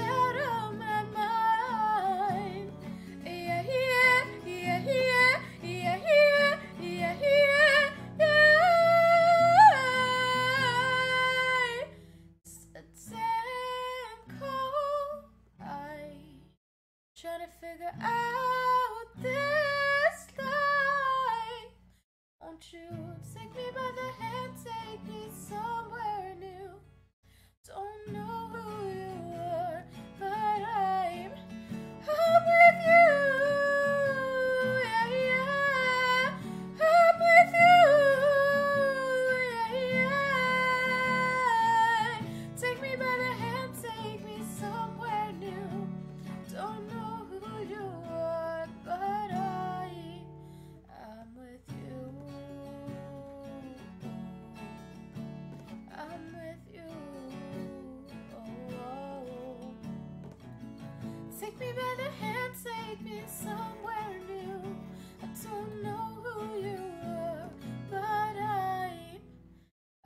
me by the hand, take me somewhere new. I don't know who you are, but I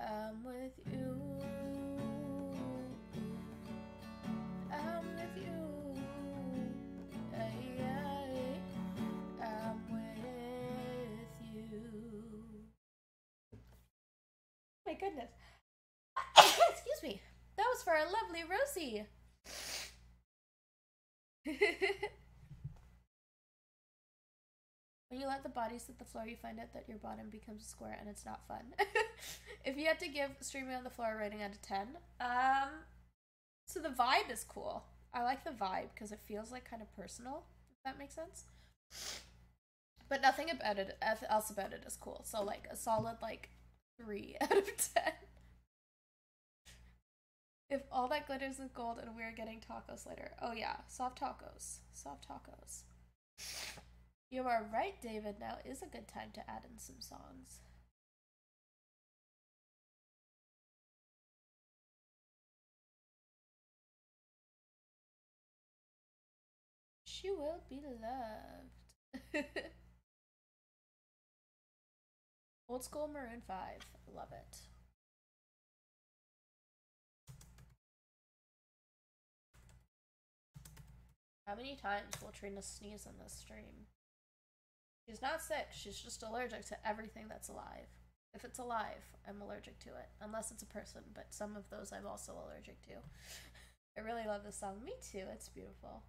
am with you. I'm with you. I, I am with you. My goodness. Excuse me. That was for our lovely Rosie. when you let the bodies hit the floor, you find out that your bottom becomes a square and it's not fun. if you had to give Streaming on the Floor a rating out of 10, um, so the vibe is cool. I like the vibe because it feels like kind of personal, if that makes sense. But nothing about it else about it is cool. So like a solid like 3 out of 10. If all that glitters is gold and we're getting tacos later. Oh yeah, soft tacos. Soft tacos. You are right, David. Now is a good time to add in some songs. She will be loved. Old school Maroon 5. Love it. How many times will Trina sneeze in this stream? She's not sick, she's just allergic to everything that's alive. If it's alive, I'm allergic to it. Unless it's a person, but some of those I'm also allergic to. I really love this song. Me too, it's beautiful.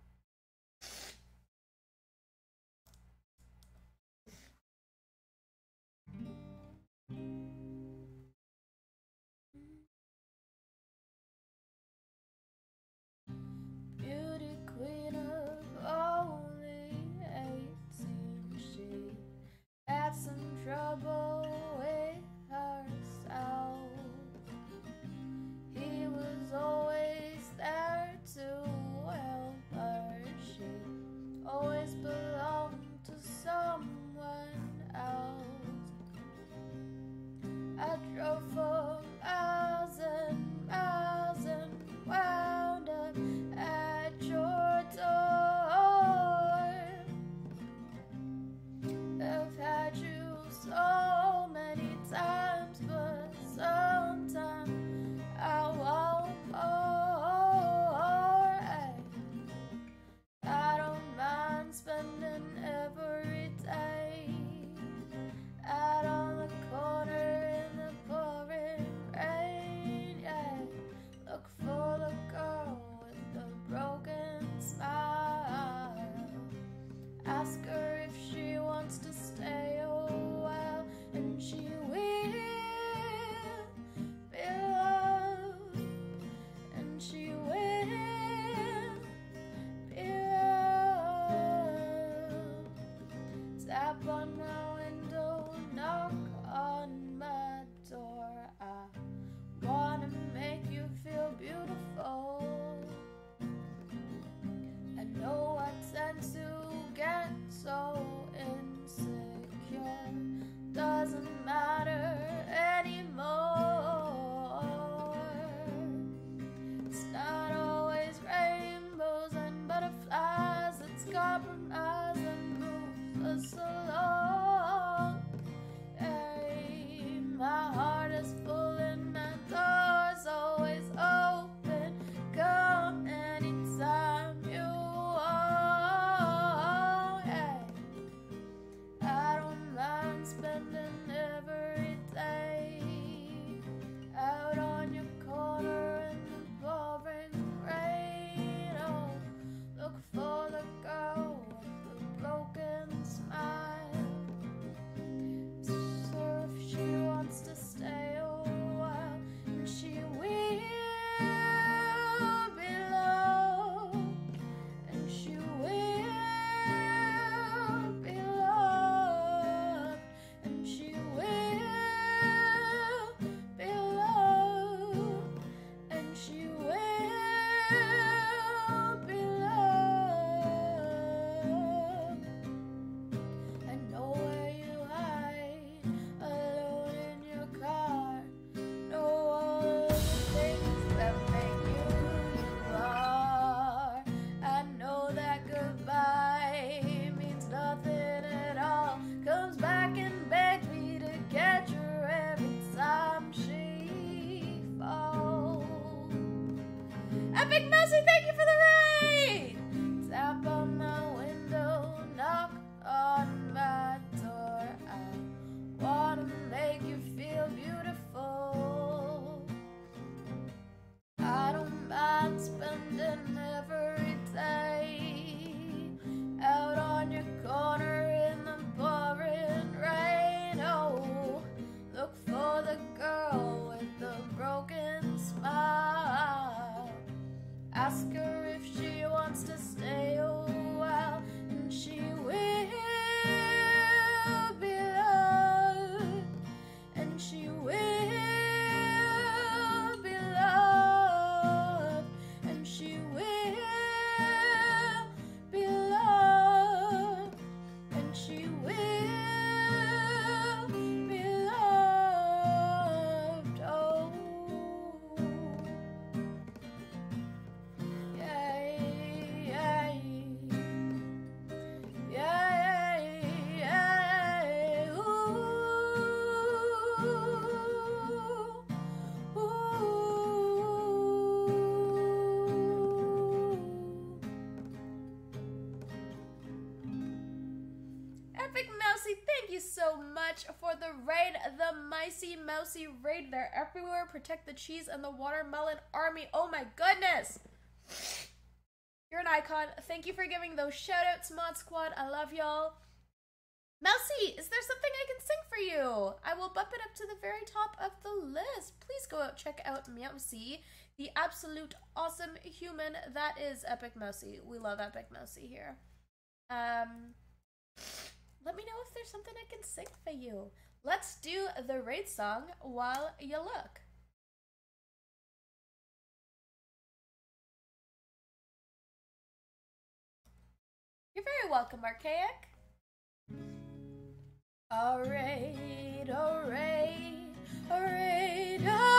The raid. The Micey Mousy raid. They're everywhere. Protect the cheese and the watermelon army. Oh my goodness. You're an icon. Thank you for giving those shoutouts, Mod Squad. I love y'all. Mousy, is there something I can sing for you? I will bump it up to the very top of the list. Please go out check out Mousy, the absolute awesome human that is Epic Mousy. We love Epic Mousy here. Um, let me know if there's something I can sing for you. Let's do the raid song while you look. You're very welcome, Archaic. Alright, alright, alright, alright.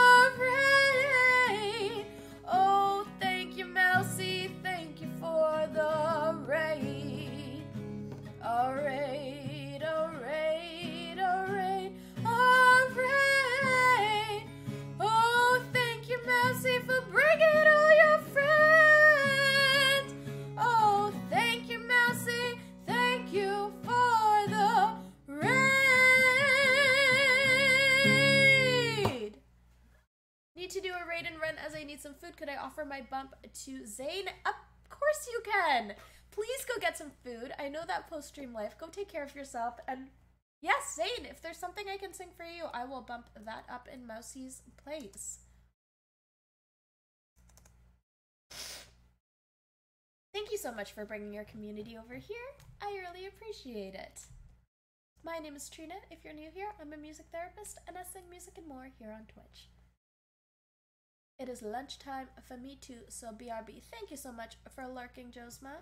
Need some food. Could I offer my bump to Zane? Of course you can. Please go get some food. I know that post stream life. Go take care of yourself. And yes, Zane, if there's something I can sing for you, I will bump that up in Mousy's place. Thank you so much for bringing your community over here. I really appreciate it. My name is Trina. If you're new here, I'm a music therapist and I sing music and more here on Twitch. It is lunchtime for me too, so BRB. Thank you so much for lurking, Josma.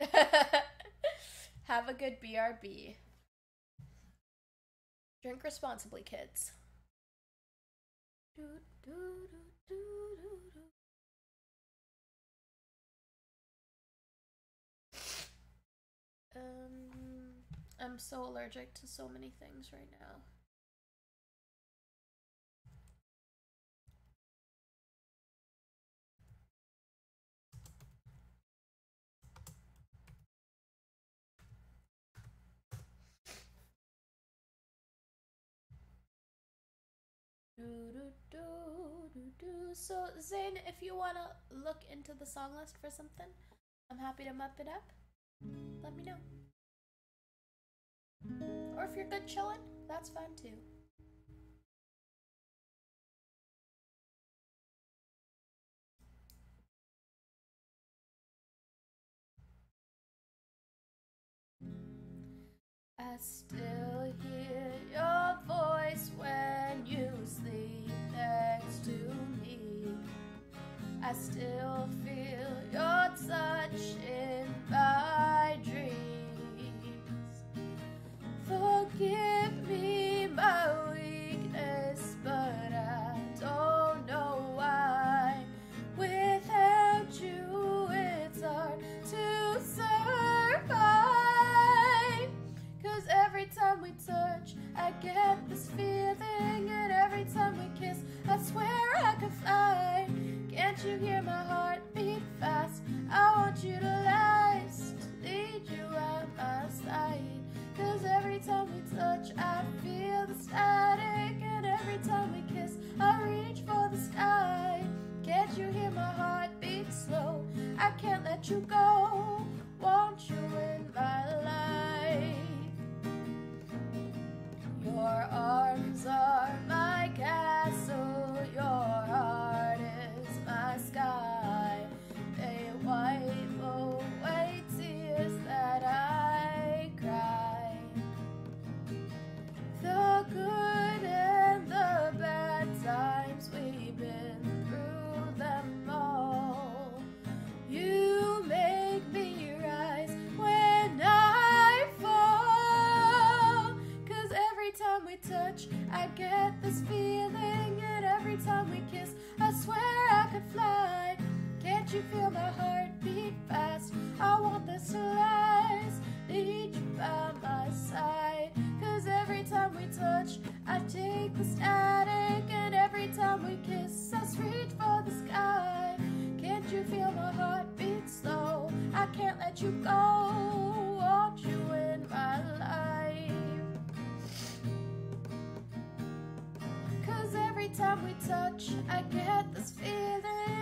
Have a good BRB. Drink responsibly, kids. Um, I'm so allergic to so many things right now. So, Zane, if you want to look into the song list for something, I'm happy to map it up. Let me know. Or if you're good chilling, that's fine too. I still hear your I still feel your touch in my dreams. Forgive you hear my heart beat fast? I want you to last, Lead you at my side. Cause every time we touch, I feel the static. And every time we kiss, I reach for the sky. Can't you hear my heart beat slow? I can't let you go. Won't you in my life? Your arms are feel my heart beat fast? I want this to last. Need you by my side. Cause every time we touch, I take the static, and every time we kiss, I reach for the sky. Can't you feel my heart beat slow? I can't let you go. Want you in my life. Cause every time we touch, I get this feeling,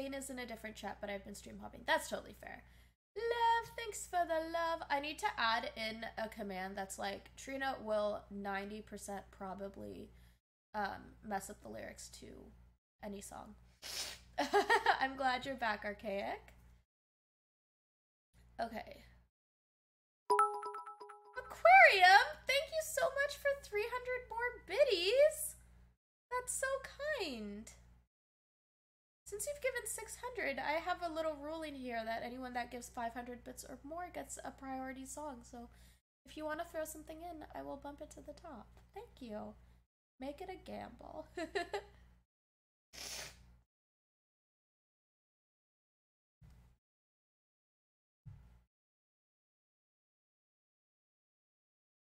Zane is in a different chat, but I've been stream hopping. That's totally fair. Love, thanks for the love. I need to add in a command that's like Trina will 90% probably um, mess up the lyrics to any song. I'm glad you're back, Archaic. Okay. Aquarium, thank you so much for 300 more biddies. That's so kind. Since you've given 600, I have a little ruling here that anyone that gives 500 bits or more gets a priority song. So if you want to throw something in, I will bump it to the top. Thank you. Make it a gamble.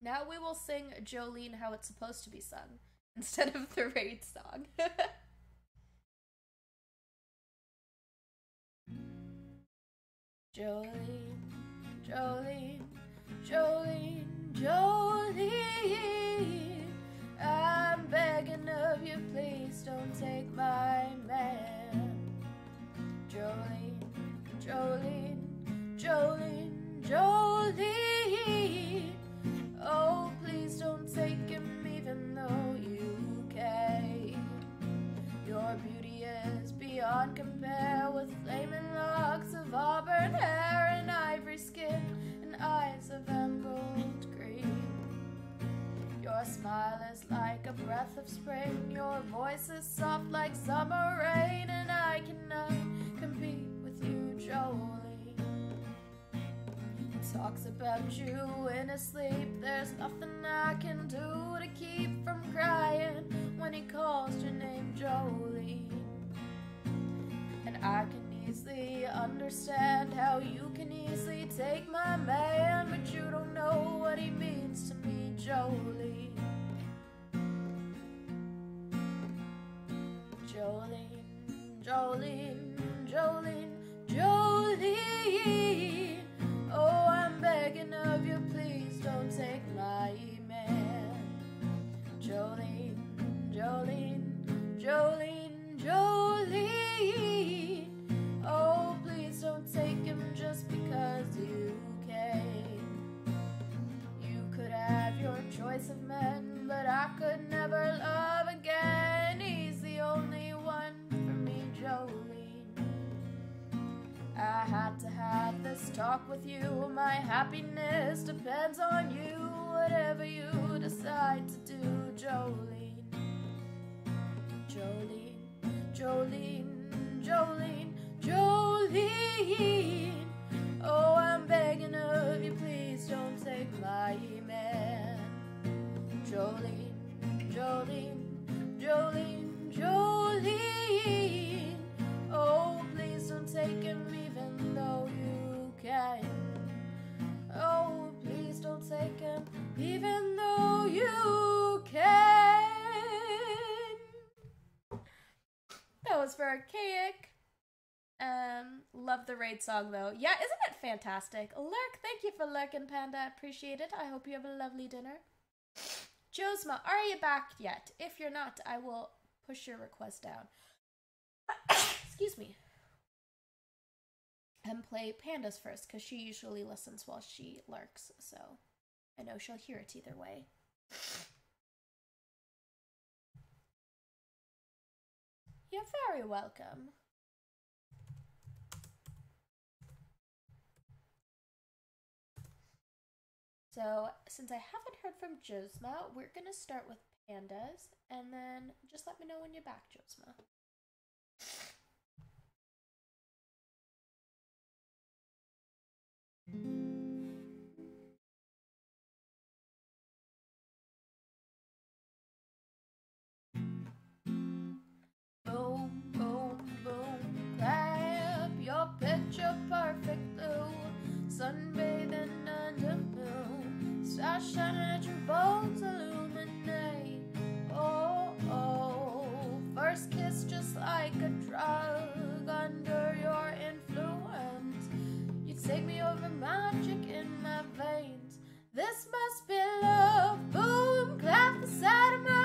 now we will sing Jolene how it's supposed to be sung instead of the raid song. Jolene, Jolene, Jolene, Jolene. I'm begging of you, please don't take my man. Jolene, Jolene, Jolene, Jolene. Oh, please don't take him, even though you can. Your beauty beyond compare with flaming locks of auburn hair and ivory skin and eyes of emerald green. Your smile is like a breath of spring, your voice is soft like summer rain, and I cannot compete with you, Jolene. He talks about you in his sleep. There's nothing I can do to keep from crying when he calls your name, Jolene. I can easily understand how you can easily take my man, but you don't know what he means to me, Jolene. Jolene, Jolene, Jolene, Jolene. Oh, I'm begging of you, please don't take my man. Jolene, Jolene, Jolene, Jolene. Because you can. You could have your choice of men, but I could never love again. He's the only one for me, Jolene. I had to have this talk with you. My happiness depends on you. Whatever you decide to do, Jolene. Jolene, Jolene, Jolene, Jolene. Oh, I'm begging of you, please don't take my man. Jolene, Jolene, Jolene, Jolene. Oh, please don't take him even though you can. Oh, please don't take him even though you can. That was for Archaic. Um, love the raid song though. Yeah, isn't it fantastic? Lurk, thank you for lurking, Panda. Appreciate it. I hope you have a lovely dinner. Josma, are you back yet? If you're not, I will push your request down. Excuse me. And play pandas first, because she usually listens while she lurks, so I know she'll hear it either way. You're very welcome. So since I haven't heard from Josma, we're going to start with pandas and then just let me know when you're back, Josma. Mm -hmm. I at your bones illuminate. Oh, oh, first kiss just like a drug under your influence. You take me over magic in my veins. This must be love. Boom, clap the side of my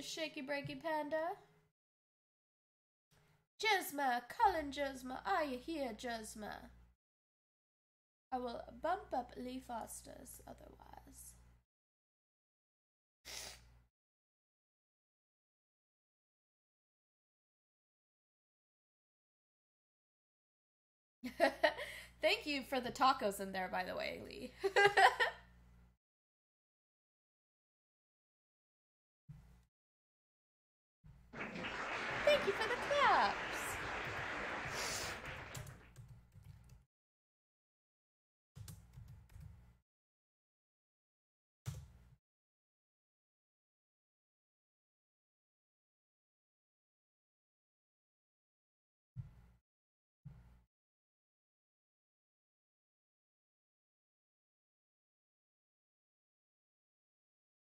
Shaky Breaky Panda. Jesma, Colin Jesma, are you here, Jesma? I will bump up Lee Foster's otherwise. Thank you for the tacos in there, by the way, Lee.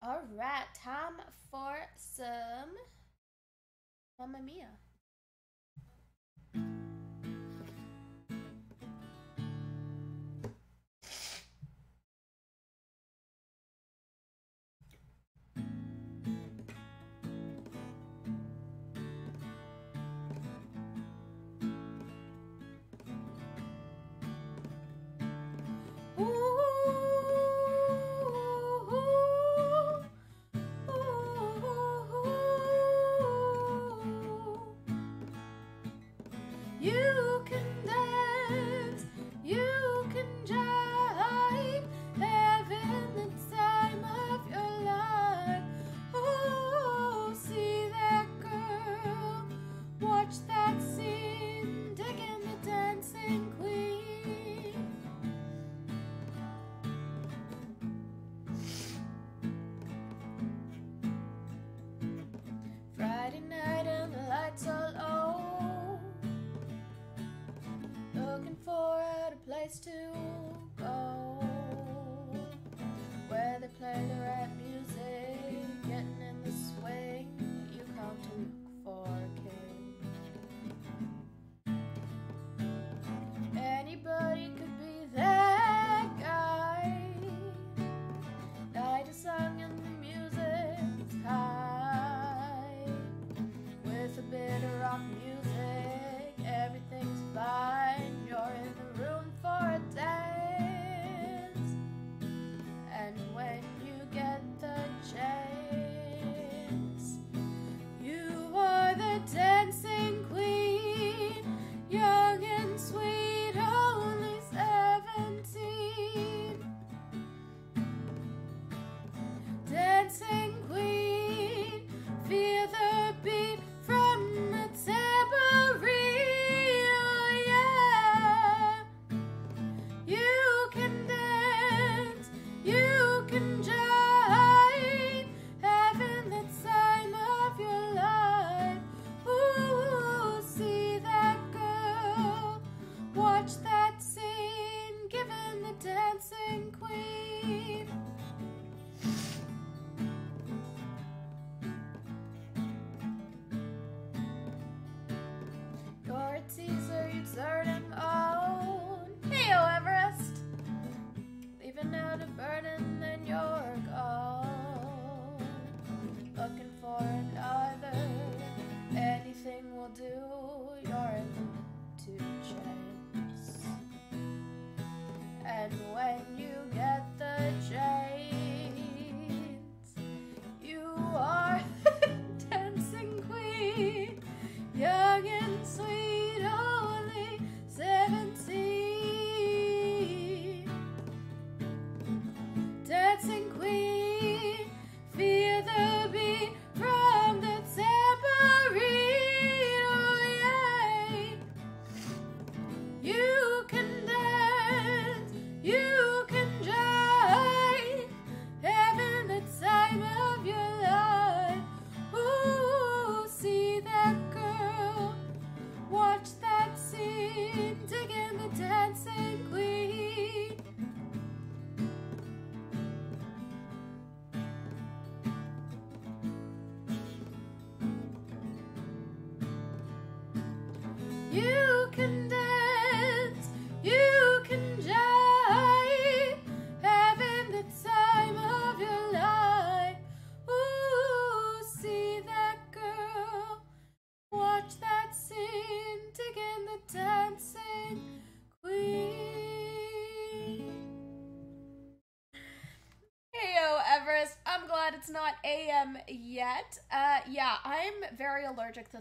All right, time for some Mamma Mia.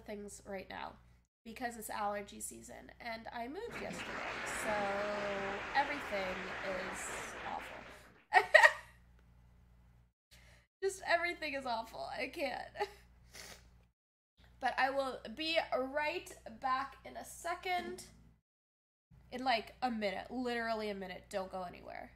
of things right now because it's allergy season and I moved yesterday, so everything is awful. Just everything is awful. I can't. But I will be right back in a second. In like a minute, literally a minute. Don't go anywhere.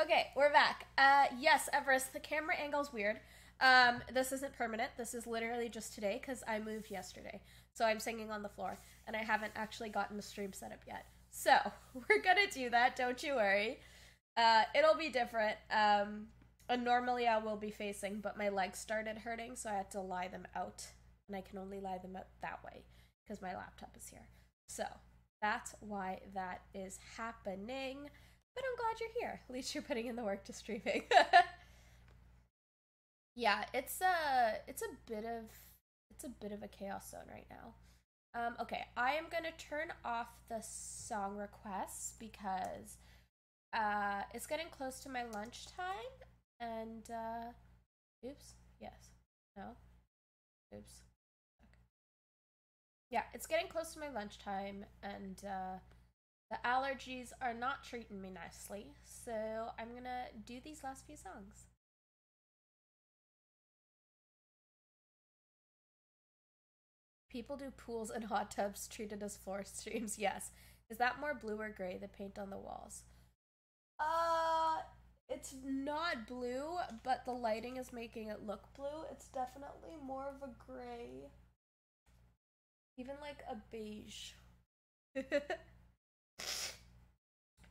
Okay, we're back. Uh, yes, Everest, the camera angle's weird. Um, this isn't permanent. This is literally just today because I moved yesterday. So I'm singing on the floor and I haven't actually gotten the stream set up yet. So we're gonna do that. Don't you worry. Uh, it'll be different. Um, and normally I will be facing, but my legs started hurting, so I had to lie them out, and I can only lie them out that way because my laptop is here. So that's why that is happening. But I'm glad you're here. At least you're putting in the work to streaming. yeah, it's a it's a bit of it's a bit of a chaos zone right now. Um, okay, I am gonna turn off the song requests because uh, it's getting close to my lunchtime, and uh, oops, yes, no, oops. Okay. Yeah, it's getting close to my lunchtime, and uh, the allergies are not treating me nicely. So I'm gonna do these last few songs. People do pools and hot tubs treated as floor streams. Yes. Is that more blue or gray, the paint on the walls? Uh, it's not blue, but the lighting is making it look blue. It's definitely more of a gray. Even like a beige.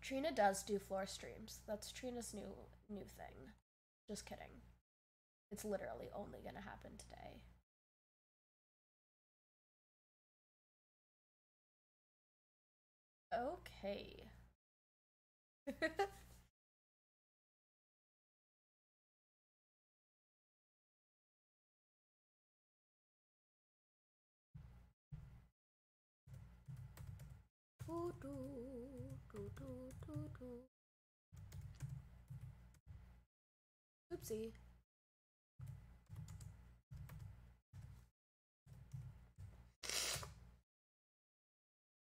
Trina does do floor streams. That's Trina's new new thing. Just kidding. It's literally only gonna happen today. Okay.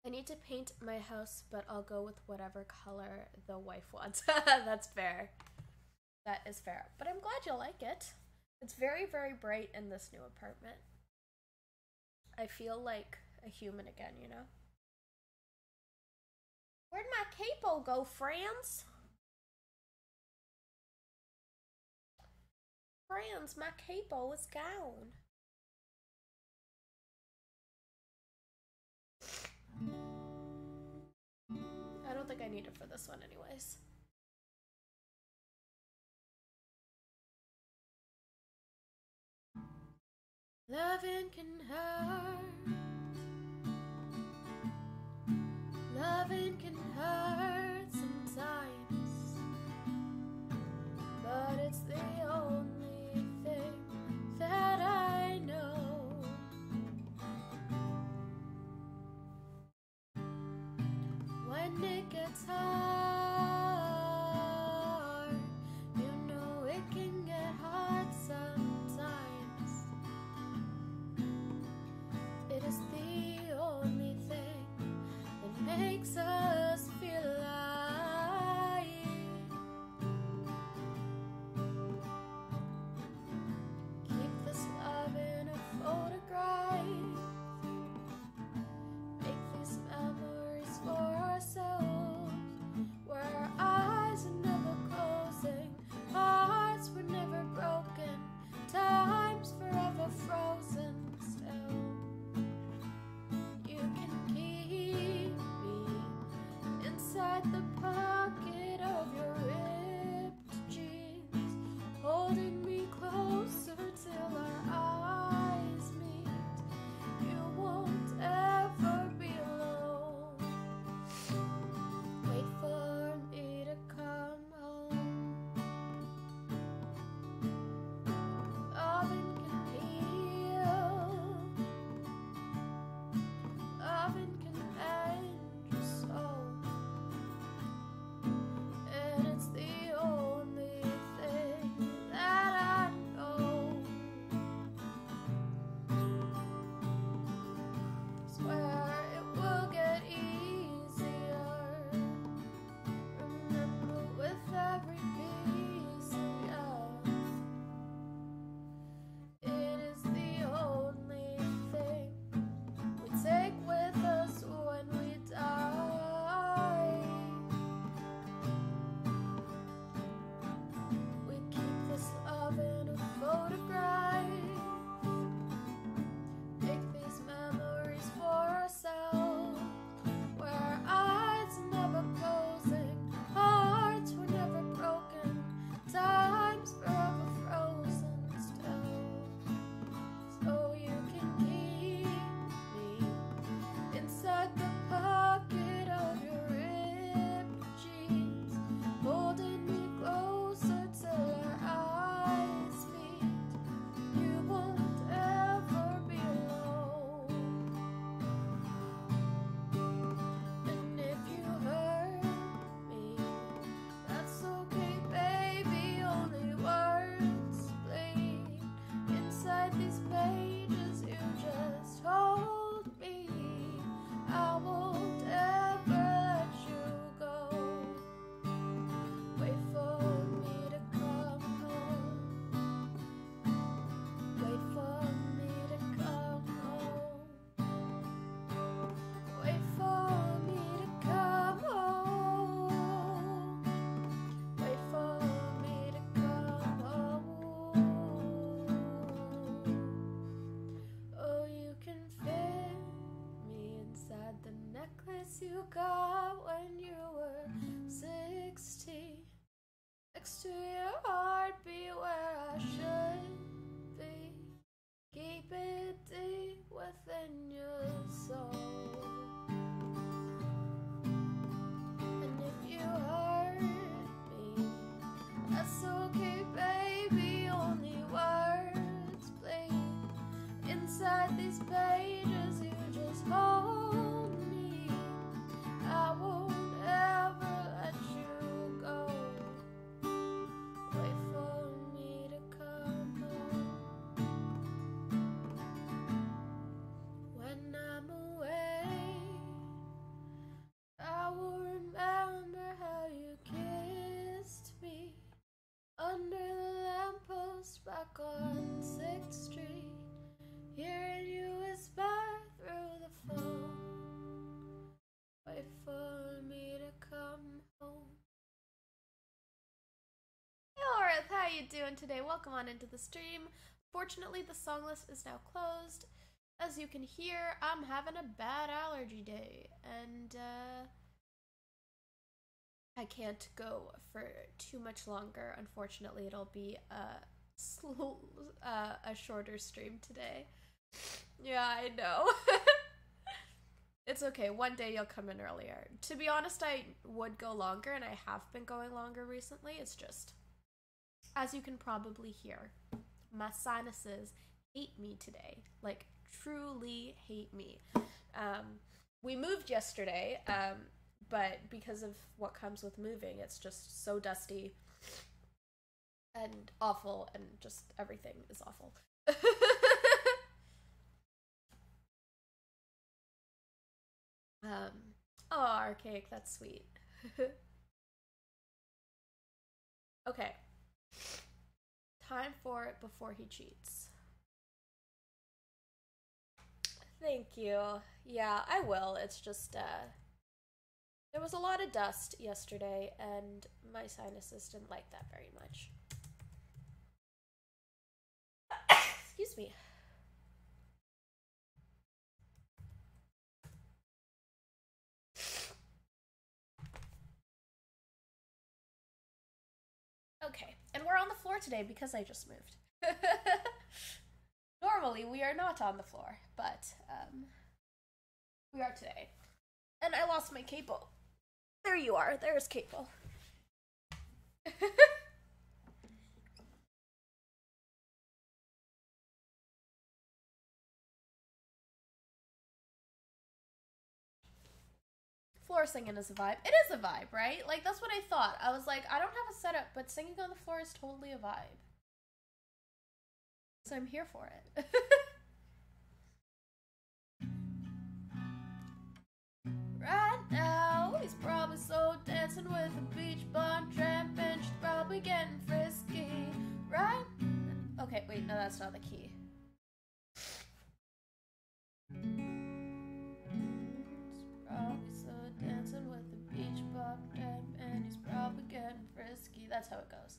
I need to paint my house, but I'll go with whatever color the wife wants. That's fair. That is fair. But I'm glad you like it. It's very, very bright in this new apartment. I feel like a human again, you know? Where'd my capo go, Franz? Franz, my capo is gone. I don't think I need it for this one, anyways. Loving can hurt. Loving can hurt sometimes, but it's the only that I know. When it gets hard, you doing today? Welcome on into the stream. Fortunately, the song list is now closed. As you can hear, I'm having a bad allergy day, and uh, I can't go for too much longer. Unfortunately, it'll be a slow, uh, a shorter stream today. Yeah, I know. it's okay. One day you'll come in earlier. To be honest, I would go longer, and I have been going longer recently. It's just, as you can probably hear, my sinuses hate me today. Like, truly hate me. Um, we moved yesterday, um, but because of what comes with moving, it's just so dusty and awful, and just everything is awful. um, oh, archaic, that's sweet. okay. Time for it before he cheats. Thank you. Yeah, I will. It's just uh there was a lot of dust yesterday and my sinuses didn't like that very much. Excuse me. Today because I just moved. Normally, we are not on the floor, but um, we are today. And I lost my cable. There you are. There's cable. floor singing is a vibe. It is a vibe, right? Like that's what I thought. I was like, I don't have a setup, but singing on the floor is totally a vibe. So I'm here for it. right now, he's probably so dancing with a beach bum tramp, and she's probably getting frisky. Right? Okay, wait, no, that's not the key. That's how it goes.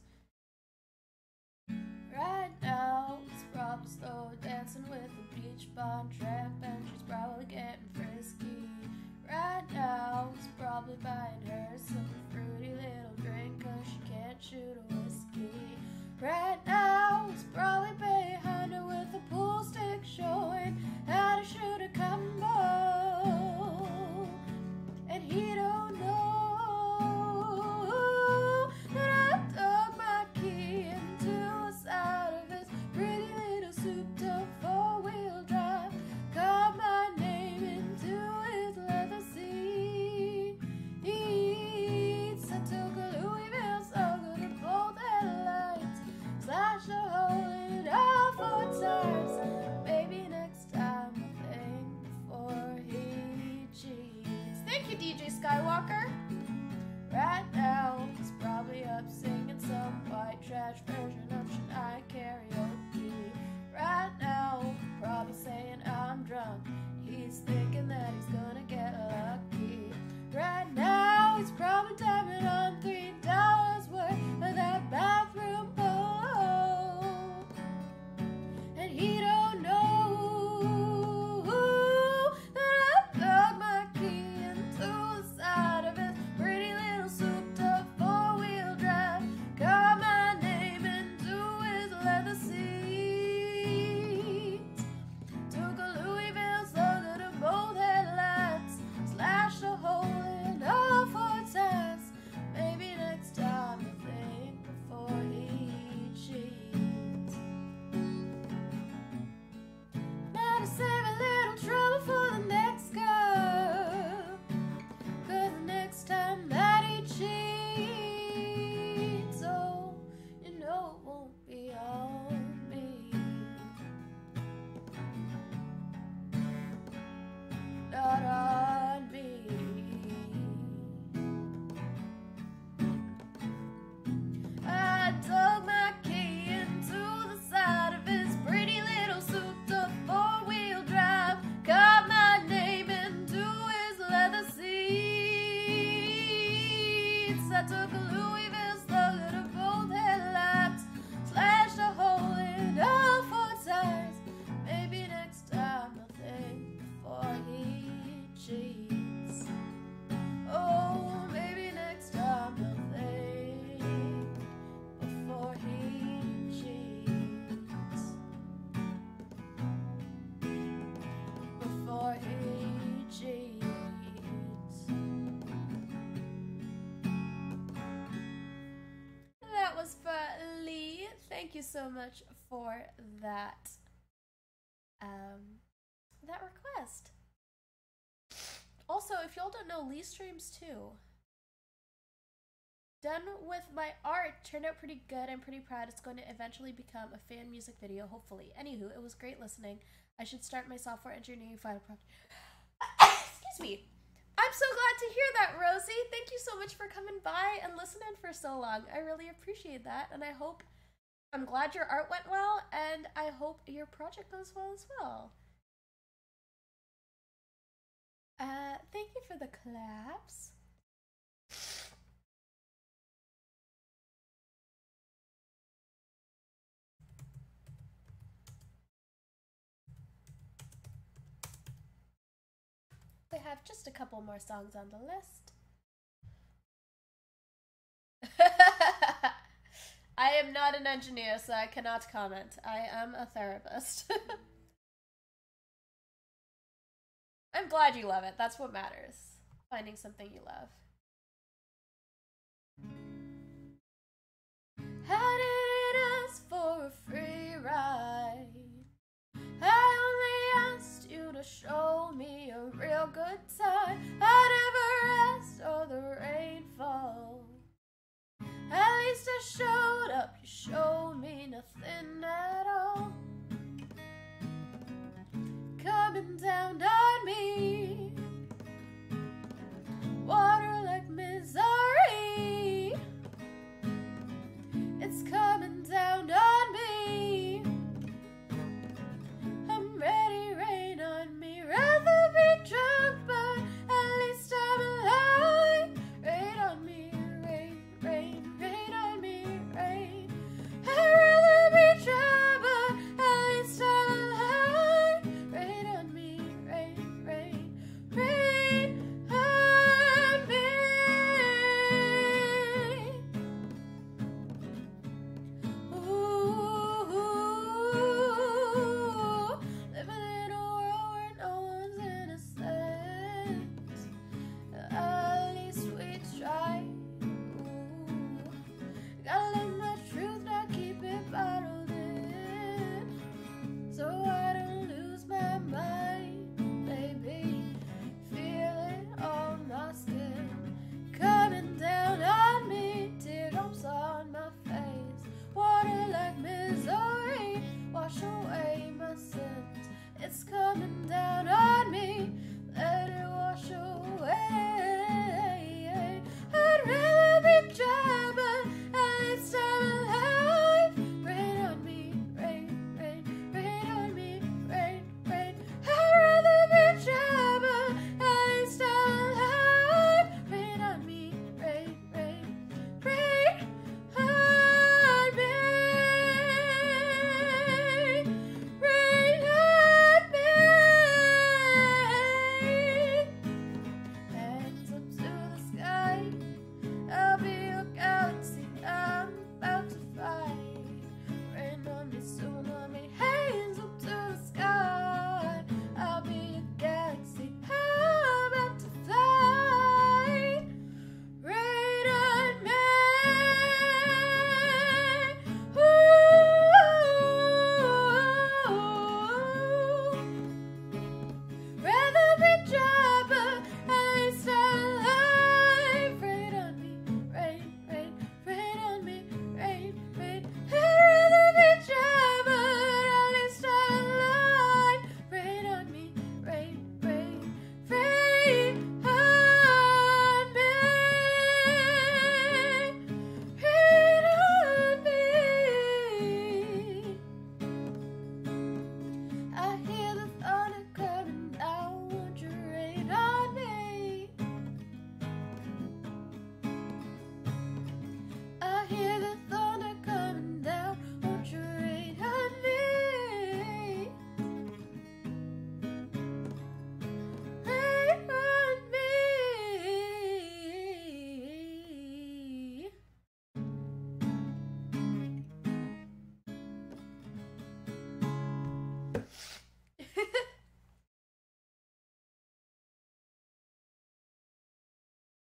Right now, he's probably slow dancing with a beach bum tramp, and she's probably getting frisky. Right now, he's probably buying her some fruity little drink, cause she can't shoot a whiskey. Right now, he's probably behind her with a pool stick showing how to shoot a combo. And he don't much better. So much for that um that request. Also, if y'all don't know, Lee streams too. Done with my art. Turned out pretty good. I'm pretty proud. It's going to eventually become a fan music video, hopefully. Anywho, it was great listening. I should start my software engineering final project. Excuse me. I'm so glad to hear that, Rosie. Thank you so much for coming by and listening for so long. I really appreciate that, and I hope I'm glad your art went well, and I hope your project goes well as well. Uh, thank you for the claps. We have just a couple more songs on the list. I am not an engineer, so I cannot comment. I am a therapist. I'm glad you love it. That's what matters. Finding something you love. For a free ride? I only asked you to show me a real good time. I never asked all the rainfall. At least I showed up, you showed me nothing at all. Coming down on me, water like misery. It's coming down on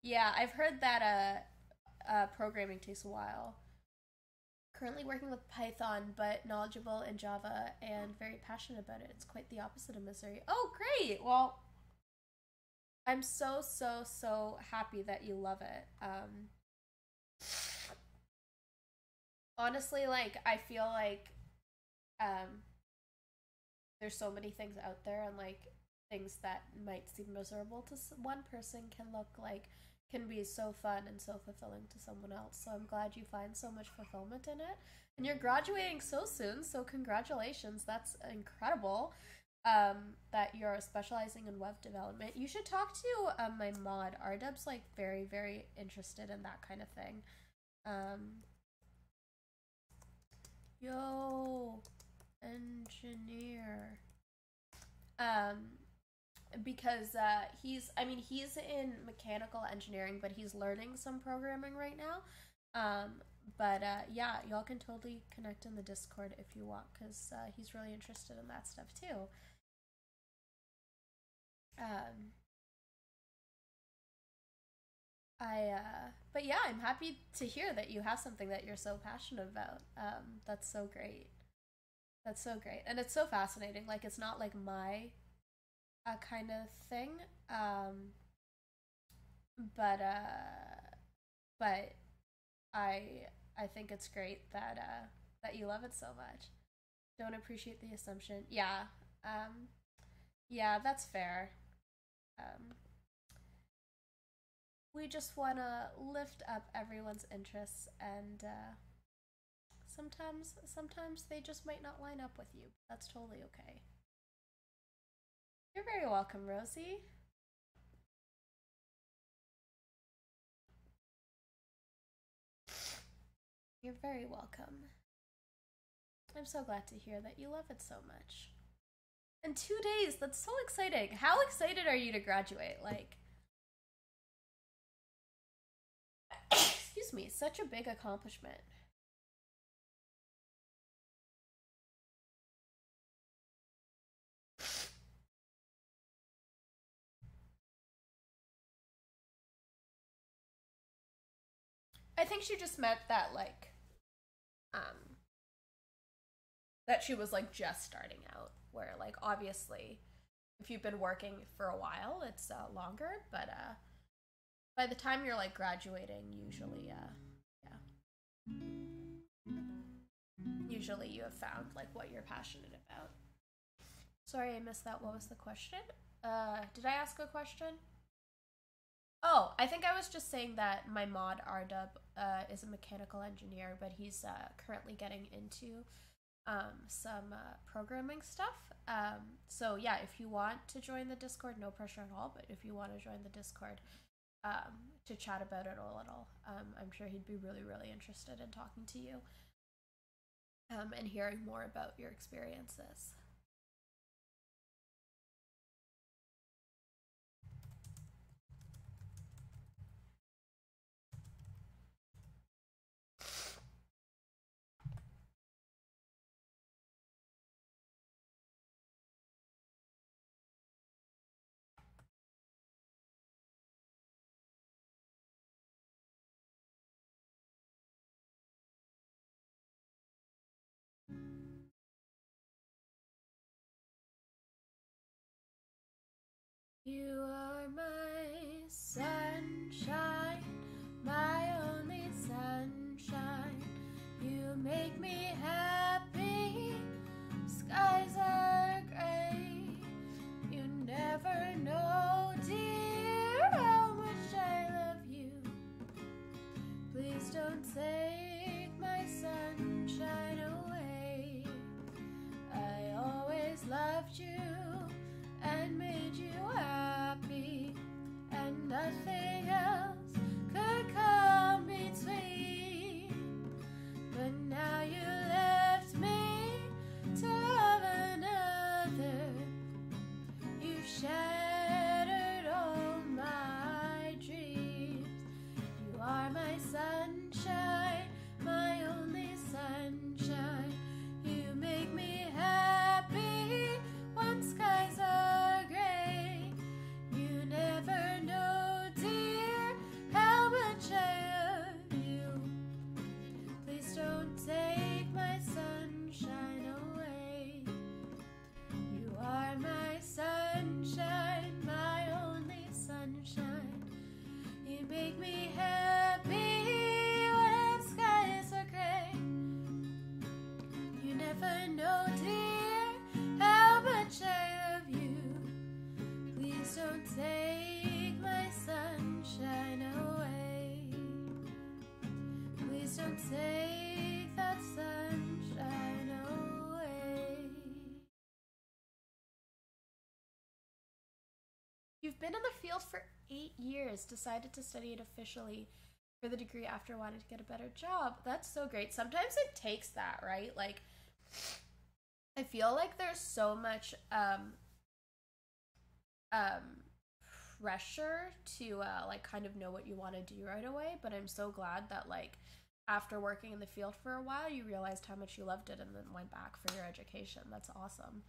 yeah, I've heard that uh, uh, programming takes a while. Currently working with Python, but knowledgeable in Java and very passionate about it. It's quite the opposite of misery. Oh, great! Well, I'm so so so happy that you love it. Um, honestly, like I feel like um, there's so many things out there, and like things that might seem miserable to one person can look like can be so fun and so fulfilling to someone else. So I'm glad you find so much fulfillment in it. And you're graduating so soon, so congratulations. That's incredible. Um, that you're specializing in web development. You should talk to um, my mod. Rdub's like very, very interested in that kind of thing. Um, yo, engineer. Um, because uh, he's i mean he's in mechanical engineering but he's learning some programming right now. Um, but uh, yeah y'all can totally connect in the discord if you want because uh, he's really interested in that stuff too. Um, i uh, but yeah i'm happy to hear that you have something that you're so passionate about. Um, that's so great. That's so great. And it's so fascinating. Like it's not like my a kind of thing. Um, but uh, but I I think it's great that uh, that you love it so much. Don't appreciate the assumption. Yeah. Um, yeah, that's fair. Um, we just want to lift up everyone's interests and uh, sometimes sometimes they just might not line up with you. That's totally okay. You're very welcome, Rosie. You're very welcome. I'm so glad to hear that you love it so much. In two days, that's so exciting. How excited are you to graduate? Like, excuse me, such a big accomplishment. I think she just meant that like um that she was like just starting out where like obviously if you've been working for a while it's uh, longer but uh by the time you're like graduating usually uh yeah. Usually you have found like what you're passionate about. Sorry i missed that. What was the question? Uh did i ask a question Oh, I think I was just saying that my mod Rdub uh, is a mechanical engineer, but he's uh, currently getting into um, some uh, programming stuff. Um, so yeah, if you want to join the Discord, no pressure at all. But if you want to join the Discord um, to chat about it a little, um, I'm sure he'd be really, really interested in talking to you um, and hearing more about your experiences. You are my sunshine, my only sunshine. You make me happy. Skies are gray. You never know, dear, how much I love you. Please don't take take that sunshine away. You've been in the field for eight years, decided to study it officially for the degree after wanting to get a better job. That's so great. Sometimes it takes that, right? Like, I feel like there's so much um, um, pressure to uh, like kind of know what you want to do right away. But I'm so glad that like after working in the field for a while, you realized how much you loved it and then went back for your education. That's awesome.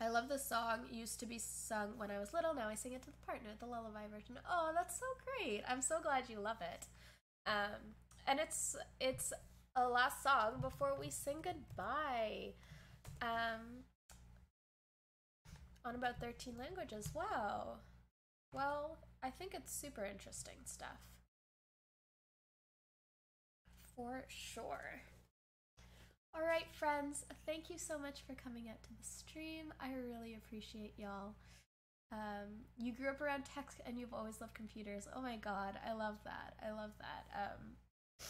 I love this song. It used to be sung when I was little. Now I sing it to the partner, the lullaby version. Oh, that's so great! I'm so glad you love it. Um, and it's it's a last song before we sing goodbye. Um, on about 13 languages. Wow. Well, I think it's super interesting stuff. For sure. All right, friends, thank you so much for coming out to the stream. I really appreciate y'all. Um, you grew up around tech and you've always loved computers. Oh my god, I love that. I love that. Um,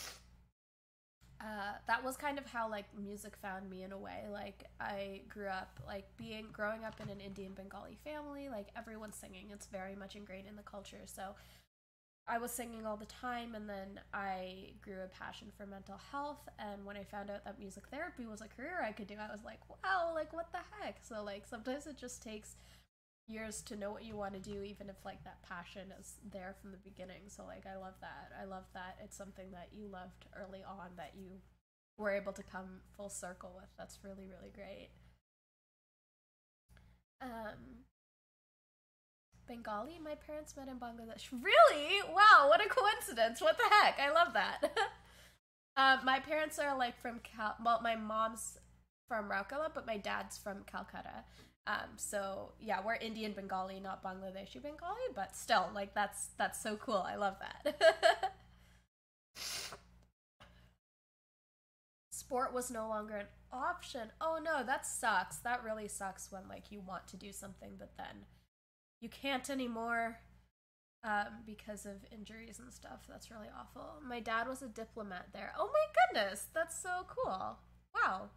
uh, that was kind of how like music found me in a way. Like I grew up like being growing up in an Indian Bengali family. Like everyone's singing. It's very much ingrained in the culture. So I was singing all the time, and then I grew a passion for mental health. And when I found out that music therapy was a career I could do, I was like, wow, like what the heck? So like sometimes it just takes years to know what you want to do even if like that passion is there from the beginning so like i love that i love that it's something that you loved early on that you were able to come full circle with that's really really great um bengali my parents met in bangladesh really wow what a coincidence what the heck i love that um my parents are like from cal well my mom's from Rourkela, but my dad's from Calcutta. Um, so yeah, we're Indian Bengali, not Bangladeshi Bengali, but still, like that's that's so cool. I love that. Sport was no longer an option. Oh no, that sucks. That really sucks when like you want to do something, but then you can't anymore um, because of injuries and stuff. That's really awful. My dad was a diplomat there. Oh my goodness, that's so cool. Wow.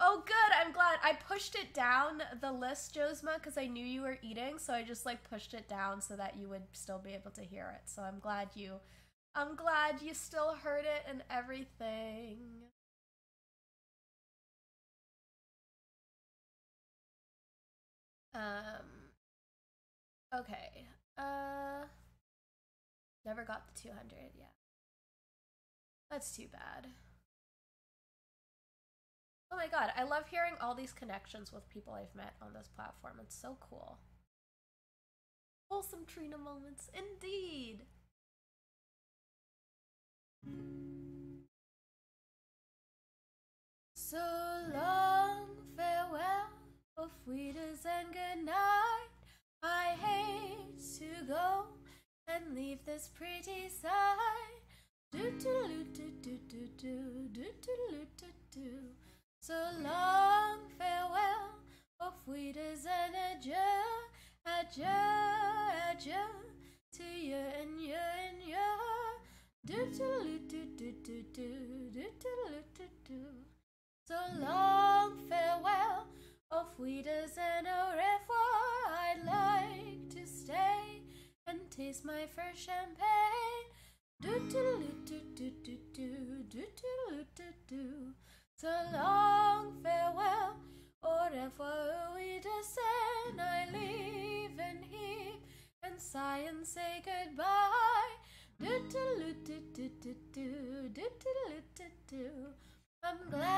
Oh, good. I'm glad. I pushed it down the list, Josma, because I knew you were eating, so I just like pushed it down so that you would still be able to hear it. So I'm glad you, I'm glad you still heard it and everything. Um. Okay. Uh. Never got the 200. Yeah. That's too bad. Oh my god, I love hearing all these connections with people I've met on this platform. It's so cool. Wholesome Trina moments, indeed. So long, farewell, auf Wiedersehen, good night. I hate to go and leave this pretty side. Do do do do do do do do do do. So long, farewell, auf Wiedersehen, adieu, adieu, adieu, to you and you and you. Do do do do do do do do do do. So long, farewell, auf Wiedersehen, au revoir. I'd like to stay and taste my first champagne. Do do do do do do do do do do. So long, farewell, au revoir, we descend. I leave and heap and sigh and say goodbye. Do do do do do do do do do. I'm glad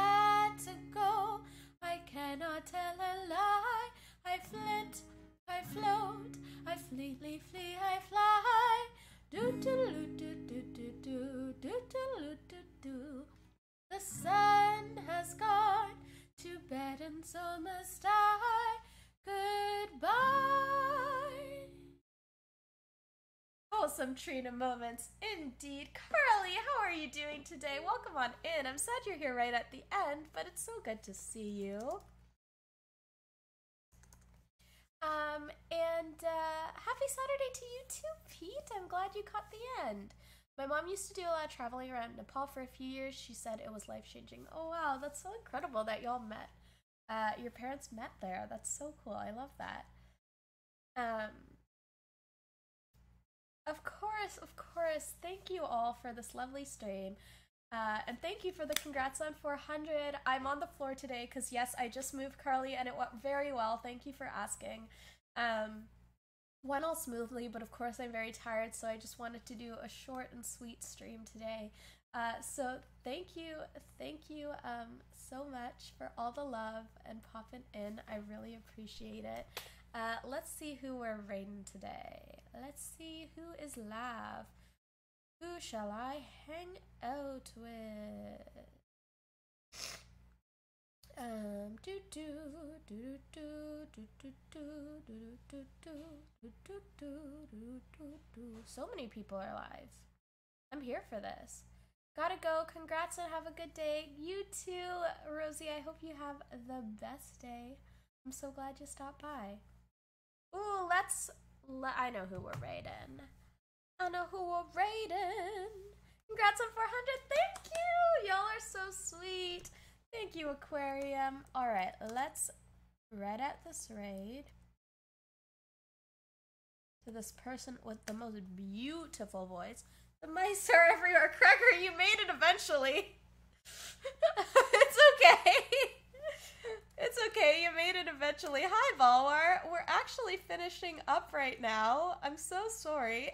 Wholesome Trina moments, indeed. Carly, how are you doing today? Welcome on in. I'm sad you're here right at the end, but it's so good to see you. Um, and uh, happy Saturday to you too, Pete. I'm glad you caught the end. My mom used to do a lot of traveling around Nepal for a few years. She said it was life changing. Oh wow, that's so incredible that y'all met. Uh, your parents met there. That's so cool. I love that. Um, of course, of course. Thank you all for this lovely stream. Uh, and thank you for the congrats on 400. I'm on the floor today because, yes, I just moved Carly and it went very well. Thank you for asking. Um, went all smoothly, but of course, I'm very tired, so I just wanted to do a short and sweet stream today. Uh, so thank you, thank you um, so much for all the love and popping in. I really appreciate it. Uh, let's see who we're raiding today. Let's see who is live. Who shall I hang out with? Um, do do do do do do do do do do do do do do do do. So many people are live. I'm here for this. Gotta go. Congrats and have a good day. You too, Rosie. I hope you have the best day. I'm so glad you stopped by. Ooh, let's. Le- I know who we're raiding. I know who we're raiding. Congrats on 400. Thank you. Y'all are so sweet. Thank you, Aquarium. All right, let's read out this raid to this person with the most beautiful voice. The mice are everywhere. Cracker, you made it eventually. it's okay. It's okay, you made it eventually. Hi, Balwar. We're actually finishing up right now. I'm so sorry.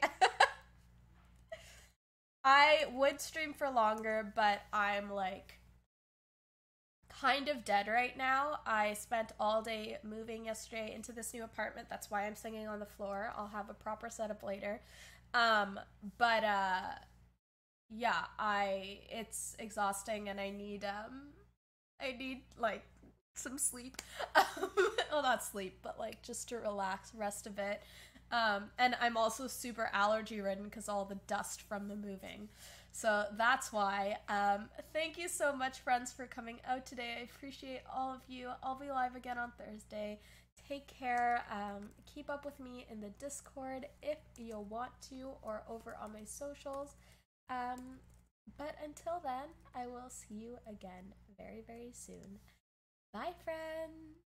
I would stream for longer, but I'm like kind of dead right now. I spent all day moving yesterday into this new apartment. That's why I'm singing on the floor. I'll have a proper setup later. Um, but uh yeah, I it's exhausting and I need um I need like some sleep. well, not sleep, but like just to relax, rest a bit. Um, and I'm also super allergy ridden because all the dust from the moving. So that's why. Um, thank you so much, friends, for coming out today. I appreciate all of you. I'll be live again on Thursday. Take care. Um, keep up with me in the Discord if you want to, or over on my socials. Um, but until then, I will see you again very, very soon. Bye, friends.